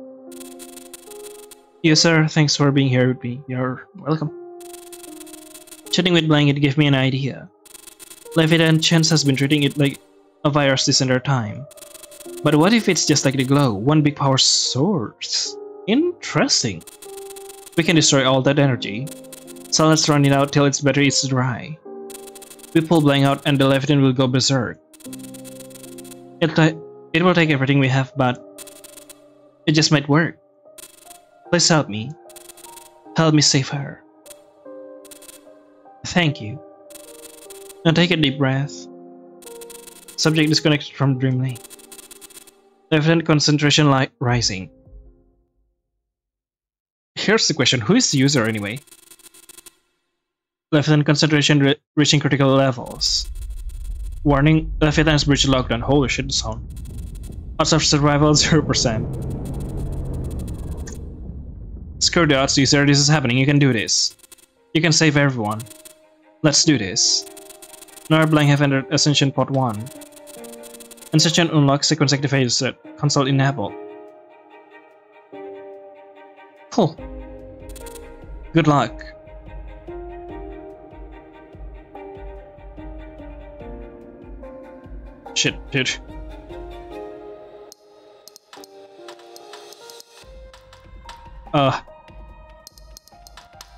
You, sir, thanks for being here with me. You're welcome. Chatting with Blank, it gave me an idea. Leviathan Chance has been treating it like a virus this entire time. But what if it's just like the glow, one big power source? Interesting. We can destroy all that energy. So let's run it out till its battery is dry. We pull Blank out and the Leviathan will go berserk. It, it will take everything we have, but it just might work. Please help me. Help me save her. Thank you. Now take a deep breath. Subject disconnected from Dreamlink. Evident concentration light rising. Here's the question, who is the user anyway? Leviathan concentration re reaching critical levels. Warning, Leviathan has breached lockdown. Holy shit, the sound. Odds of survival (laughs) 0%. Screw the odds, user, this is happening, you can do this. You can save everyone. Let's do this. Nora Blank have entered Ascension Pod 1. Ascension unlocks sequence activated. Console enabled. Cool. Good luck. Shit, dude. Uh.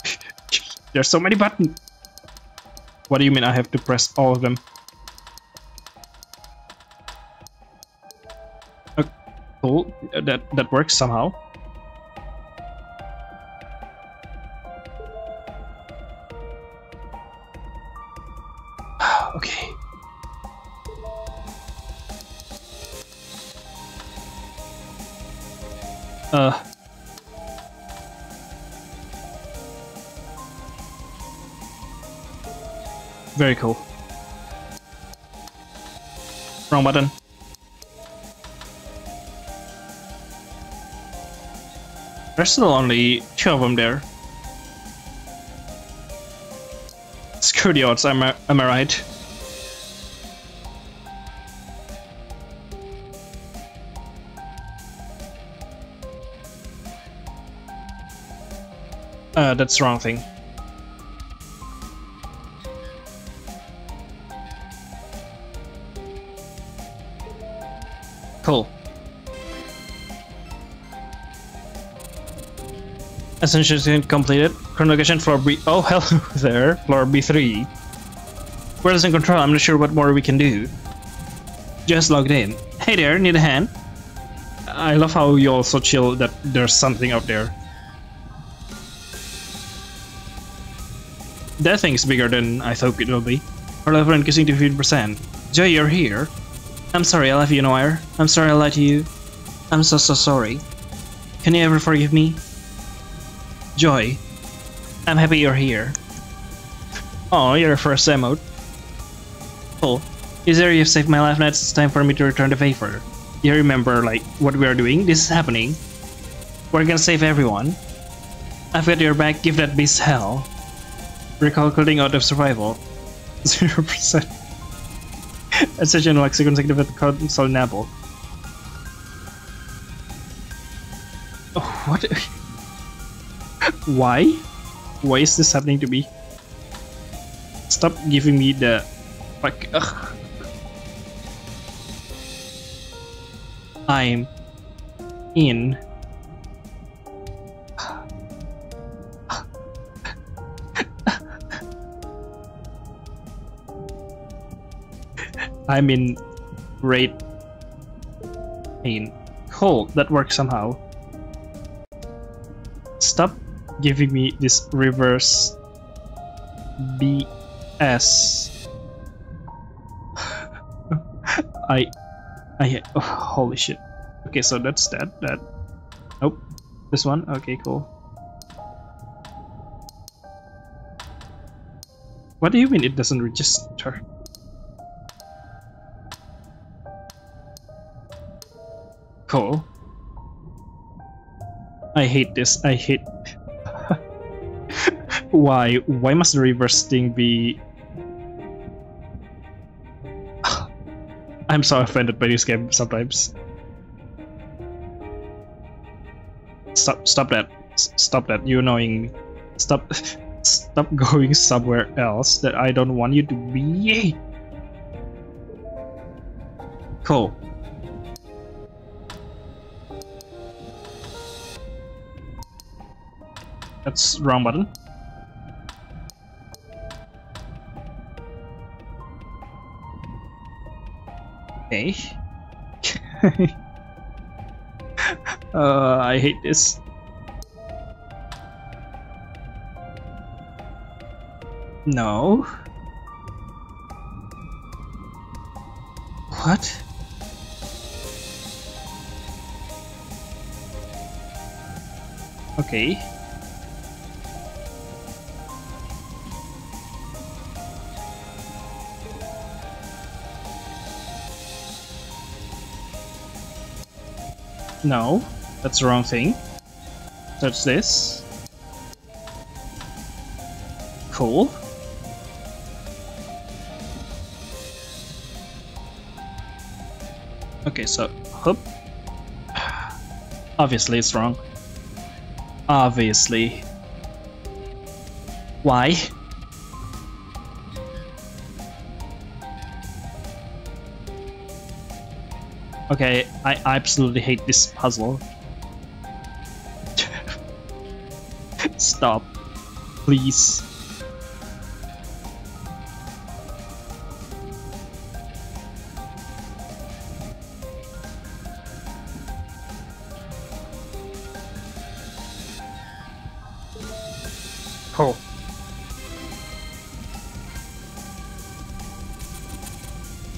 (laughs) There's so many buttons. What do you mean I have to press all of them? Uh, cool. That that works somehow. Uh. Very cool. Wrong button. There's still only two of them there. Screw the odds, am I, am I right? That's the wrong thing. Cool. Ascension completed. Chronolocation floor B. Oh, hello (laughs) there. Floor B3. Where's in control? I'm not sure what more we can do. Just logged in. Hey there, need a hand? I love how you also chill that there's something out there. That thing's bigger than I thought it would be. Our level increasing to 50%. Joy, you're here. I'm sorry, I left you Nora. I'm sorry I lied to you. I'm so so sorry. Can you ever forgive me? Joy, I'm happy you're here. Oh, you're a first emote. Cool. Is there you've saved my life now it's time for me to return the favor. You remember, like, what we are doing? This is happening. We're gonna save everyone. I've got your back, give that beast hell. Recalculating out of survival. 0%. Ascension like consecutive at the console enable. Oh, what? (laughs) Why? Why is this happening to me? Stop giving me the like. Ugh. I'm in. I'm in great pain. Cool, that works somehow. Stop giving me this reverse BS. (laughs) I, I, oh, holy shit. Okay, so that's that, that. Nope. This one? Okay, cool. What do you mean it doesn't register? Cool. I hate this. I hate. (laughs) Why? Why must the reverse thing be? (sighs) I'm so offended by this game sometimes. Stop! Stop that! S stop that! You're annoying me. Stop! (laughs) Stop going somewhere else that I don't want you to be. Cool. That's wrong button. Okay. (laughs) uh, I hate this. No. What? Okay. No, that's the wrong thing. Touch this. Cool. Okay, so, hoop. (sighs) Obviously it's wrong. Obviously. Why? Okay, I absolutely hate this puzzle. (laughs) Stop. Please.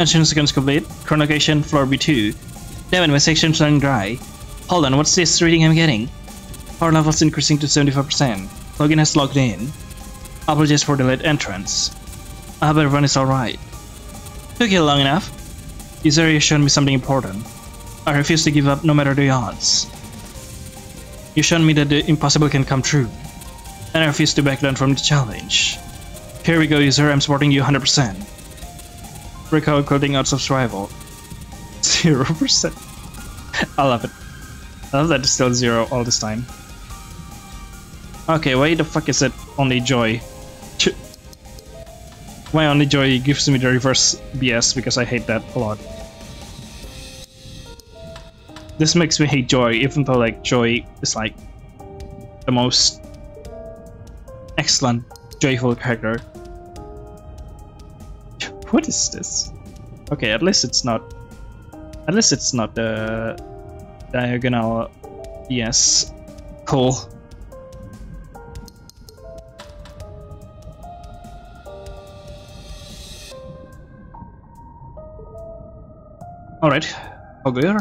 Action seconds complete. Chronolocation floor B2. Damn it, my section's running dry. Hold on, what's this reading I'm getting? Power level's increasing to 75%. Logan has logged in. Apologies for late entrance. I hope everyone is alright. Took you long enough. User, you shown me something important. I refuse to give up no matter the odds. You shown me that the impossible can come true. And I refuse to back down from the challenge. Here we go, user, I'm supporting you 100%. Recall coding odds of survival. 0%. I love it. I love that it's still zero all this time. Okay, why the fuck is it only joy? Why only joy gives me the reverse BS because I hate that a lot. This makes me hate joy even though like joy is like the most excellent joyful character. What is this? Okay, at least it's not at least it's not the diagonal yes cool. All right okay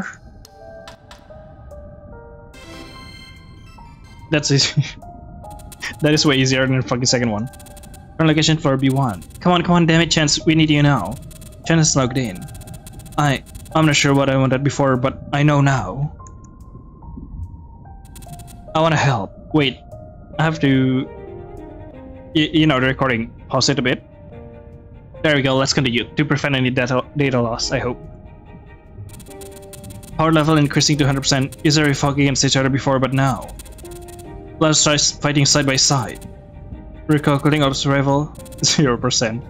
that's easy. (laughs) That is way easier than the fucking second one Location floor b1 come on come on damn it chance we need you now chance is logged in i i'm not sure what i wanted before but i know now I want to help. Wait, I have to. Y you know, the recording. Pause it a bit. There we go. Let's continue to prevent any data data loss. I hope. Power level increasing to 100%. Is there fog against each other before, but now. Let's try fighting side by side. Recalculating out of survival, 0%.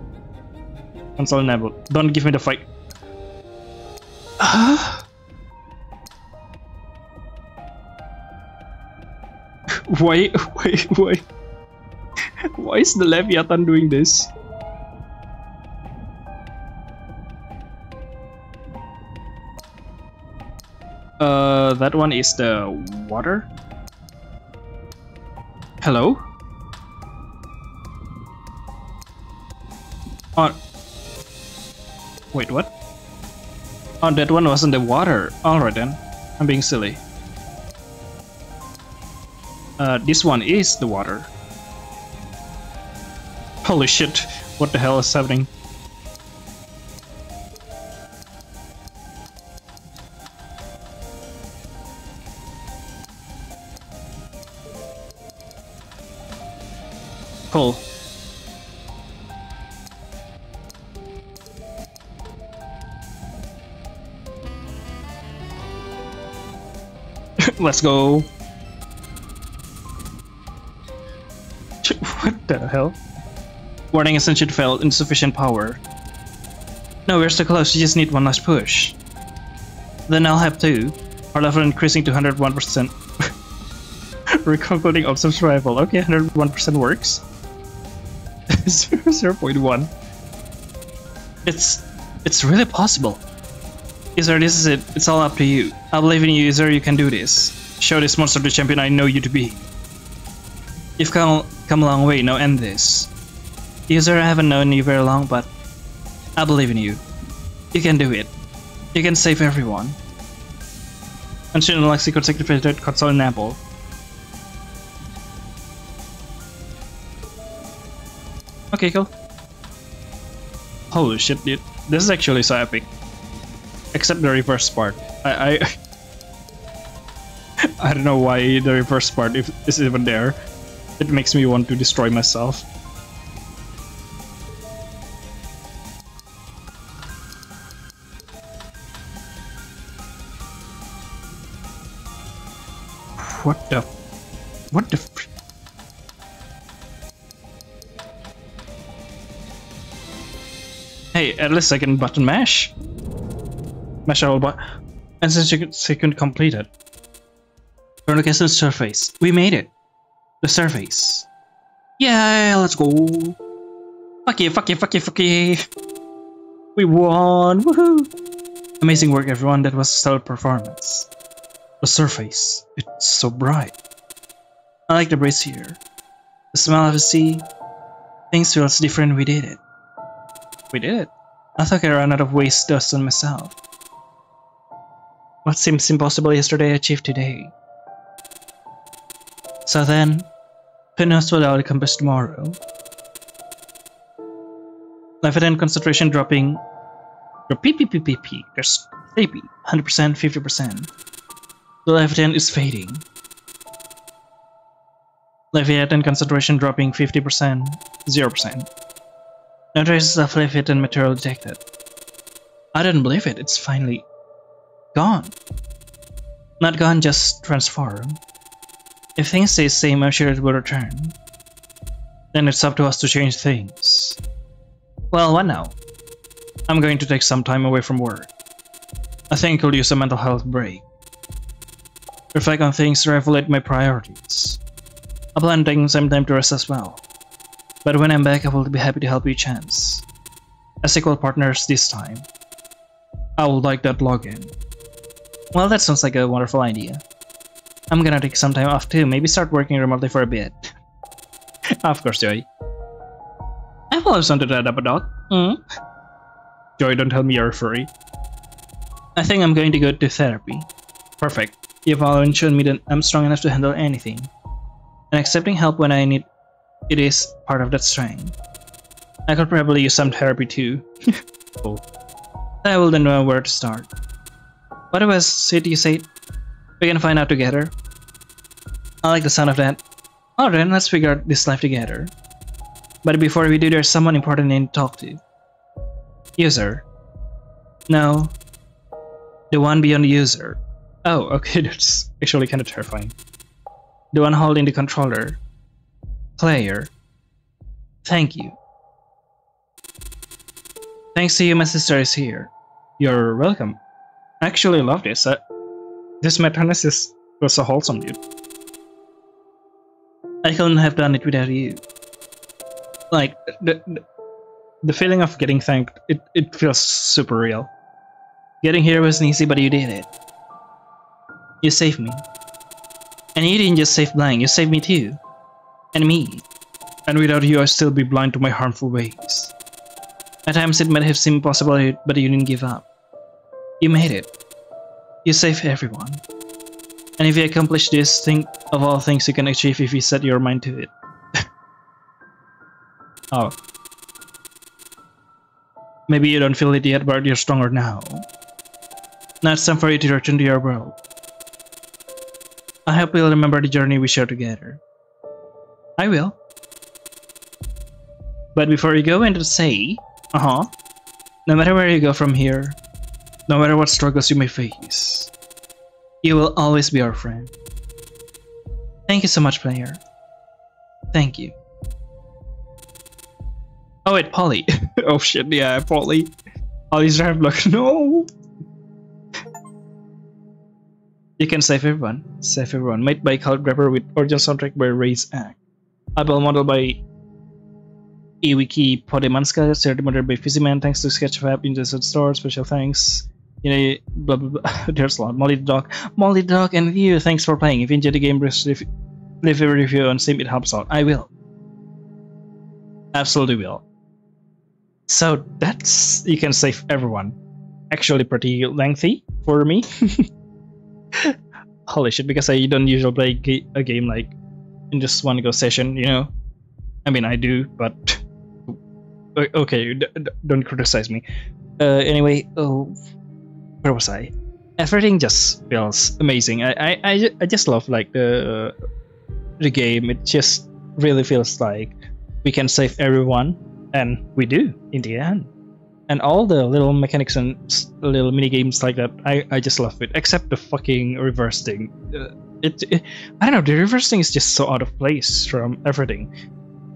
Console enabled. Don't give me the fight. (sighs) why, (laughs) why, why? Why is the Leviathan doing this? Uh, that one is the water. Hello? Oh. Wait, what? Oh, that one wasn't the water. Alright then. I'm being silly. Uh, this one is the water. Holy shit, what the hell is happening? Cool. Let's go. (laughs) what the hell? Warning Ascension failed, insufficient power. No, we're still close, you just need one last push. Then I'll have two. Our level increasing to 101%. (laughs) Recalculating awesome survival. Okay, 101% works. (laughs) 0 0.1. It's it's really possible. User, this is it. It's all up to you. I believe in you, User. You can do this. Show this monster the champion I know you to be. You've come, come a long way, now end this. User, I haven't known you very long, but I believe in you. You can do it. You can save everyone. Ancient Alexi consecutive console enable. Okay, cool. Holy shit, dude. This is actually so epic. Except the reverse part. I I, (laughs) I don't know why the reverse part is even there. It makes me want to destroy myself. What the... What the... Hey, at least I can button mash. Mash all but and since you can, so you can complete it. Relocation surface. We made it. The surface. Yeah, let's go. Fuck yeah, fuck yeah, fuck yeah, fuck yeah. We won! Woohoo! Amazing work, everyone. That was a stellar performance. The surface. It's so bright. I like the breeze here. The smell of the sea. Things feels different. We did it. We did it. I thought I ran out of waste dust on myself. What seems impossible yesterday achieved today. So then, who knows what I'll accomplish tomorrow? Life and concentration dropping. Drop P P P P P. There's maybe 100%, 50%. The life is fading. Leviathan concentration dropping 50%, 0%. No traces of Leviathan material detected. I don't believe it, it's finally gone. Not gone, just transformed. If things stay the same, I'm sure it will return. Then it's up to us to change things. Well, what now? I'm going to take some time away from work. I think I'll use a mental health break. Reflect on things, reevaluate my priorities. I plan taking some time to rest as well. But when I'm back, I will be happy to help you chance. As equal partners this time. I would like that Logan. Well, that sounds like a wonderful idea. I'm gonna take some time off too, maybe start working remotely for a bit. (laughs) of course, Joy. I've always wanted to adopt a dog. Mm? Joy, don't tell me you're furry. I think I'm going to go to therapy. Perfect. You've already shown me that I'm strong enough to handle anything. And accepting help when I need it is part of that strength. I could probably use some therapy too. cool. (laughs) I will then know where to start. What was it you said? We can find out together. I like the sound of that. Alright let's figure out this life together. But before we do, there's someone important I need to talk to. User. No. The one beyond the user. Oh, (laughs) okay, that's actually kind of terrifying. The one holding the controller. Player. Thank you. Thanks to you, my sister is here. You're welcome. I actually love this. Uh, this materness is was so wholesome, dude. I couldn't have done it without you. Like the the, the feeling of getting thanked, it, it feels super real. Getting here wasn't easy, but you did it. You saved me. And you didn't just save Blank, you saved me too. And me. And without you, I'd still be blind to my harmful ways. At times it might have seemed impossible, but you didn't give up. You made it. You saved everyone. And if you accomplish this, think of all things you can achieve if you set your mind to it. (laughs) oh. Maybe you don't feel it yet, but you're stronger now. Now it's time for you to return to your world. I hope you'll remember the journey we shared together. I will. But before you go into the say, uh-huh, no matter where you go from here, no matter what struggles you may face, you will always be our friend. Thank you so much, player. Thank you. Oh wait, Polly. (laughs) oh shit, yeah, Polly. Polly's drive block. (laughs) No! You can save everyone. Save everyone. Made by Caleb Draper with original soundtrack by Ray's Act. Apple model by Iwiki Podemanska. Modeled by Fizzyman. Thanks to Sketchfab in the store. Special thanks. You know, blah blah blah. (laughs) There's a lot. Molly the Dog. Molly the Dog and you. Thanks for playing. If you enjoyed the game, leave, leave a review on Steam. It helps out. I will. Absolutely will. So that's you can save everyone. Actually, pretty lengthy for me. (laughs) Holy shit! Because I don't usually play a game like in just one go session. You know, I mean I do, but (laughs) okay, don't criticize me. Uh, anyway, oh, where was I? Everything just feels amazing. I I I, I just love like the the game. It just really feels like we can save everyone and we do in the end and all the little mechanics and little mini games like that i i just love it except the fucking reverse thing uh, it, it I don't know. The reverse thing is just so out of place from everything.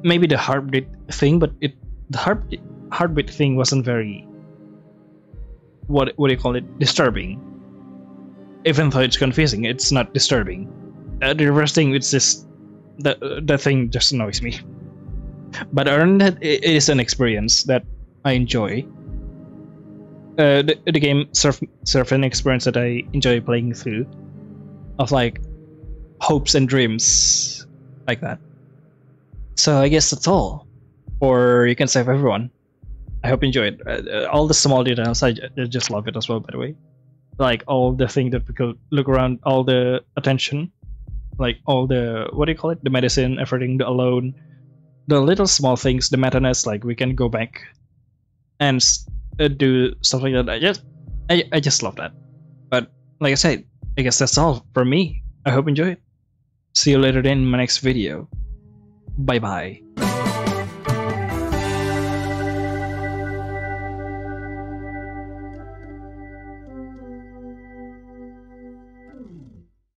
Maybe the heartbeat thing, but it the heart heartbeat thing wasn't very what what do you call it disturbing. Even though it's confusing, it's not disturbing. Uh, the reverse thing, it's just the the thing just annoys me. But other than it, is an experience that I enjoy. Uh, the, the game surf an experience that I enjoy playing through, of like hopes and dreams, like that. So I guess that's all, or you can save everyone. I hope you enjoyed uh, uh, all the small details. I, just love it as well. By the way, like all the thing that we could look around, all the attention, like all the what do you call it, the medicine, everything, the alone, the little small things, the matterness. Like we can go back and uh, do stuff like that. I just, I, I just love that. But like I said, I guess that's all for me. I hope you enjoyed. See you later in my next video. Bye bye.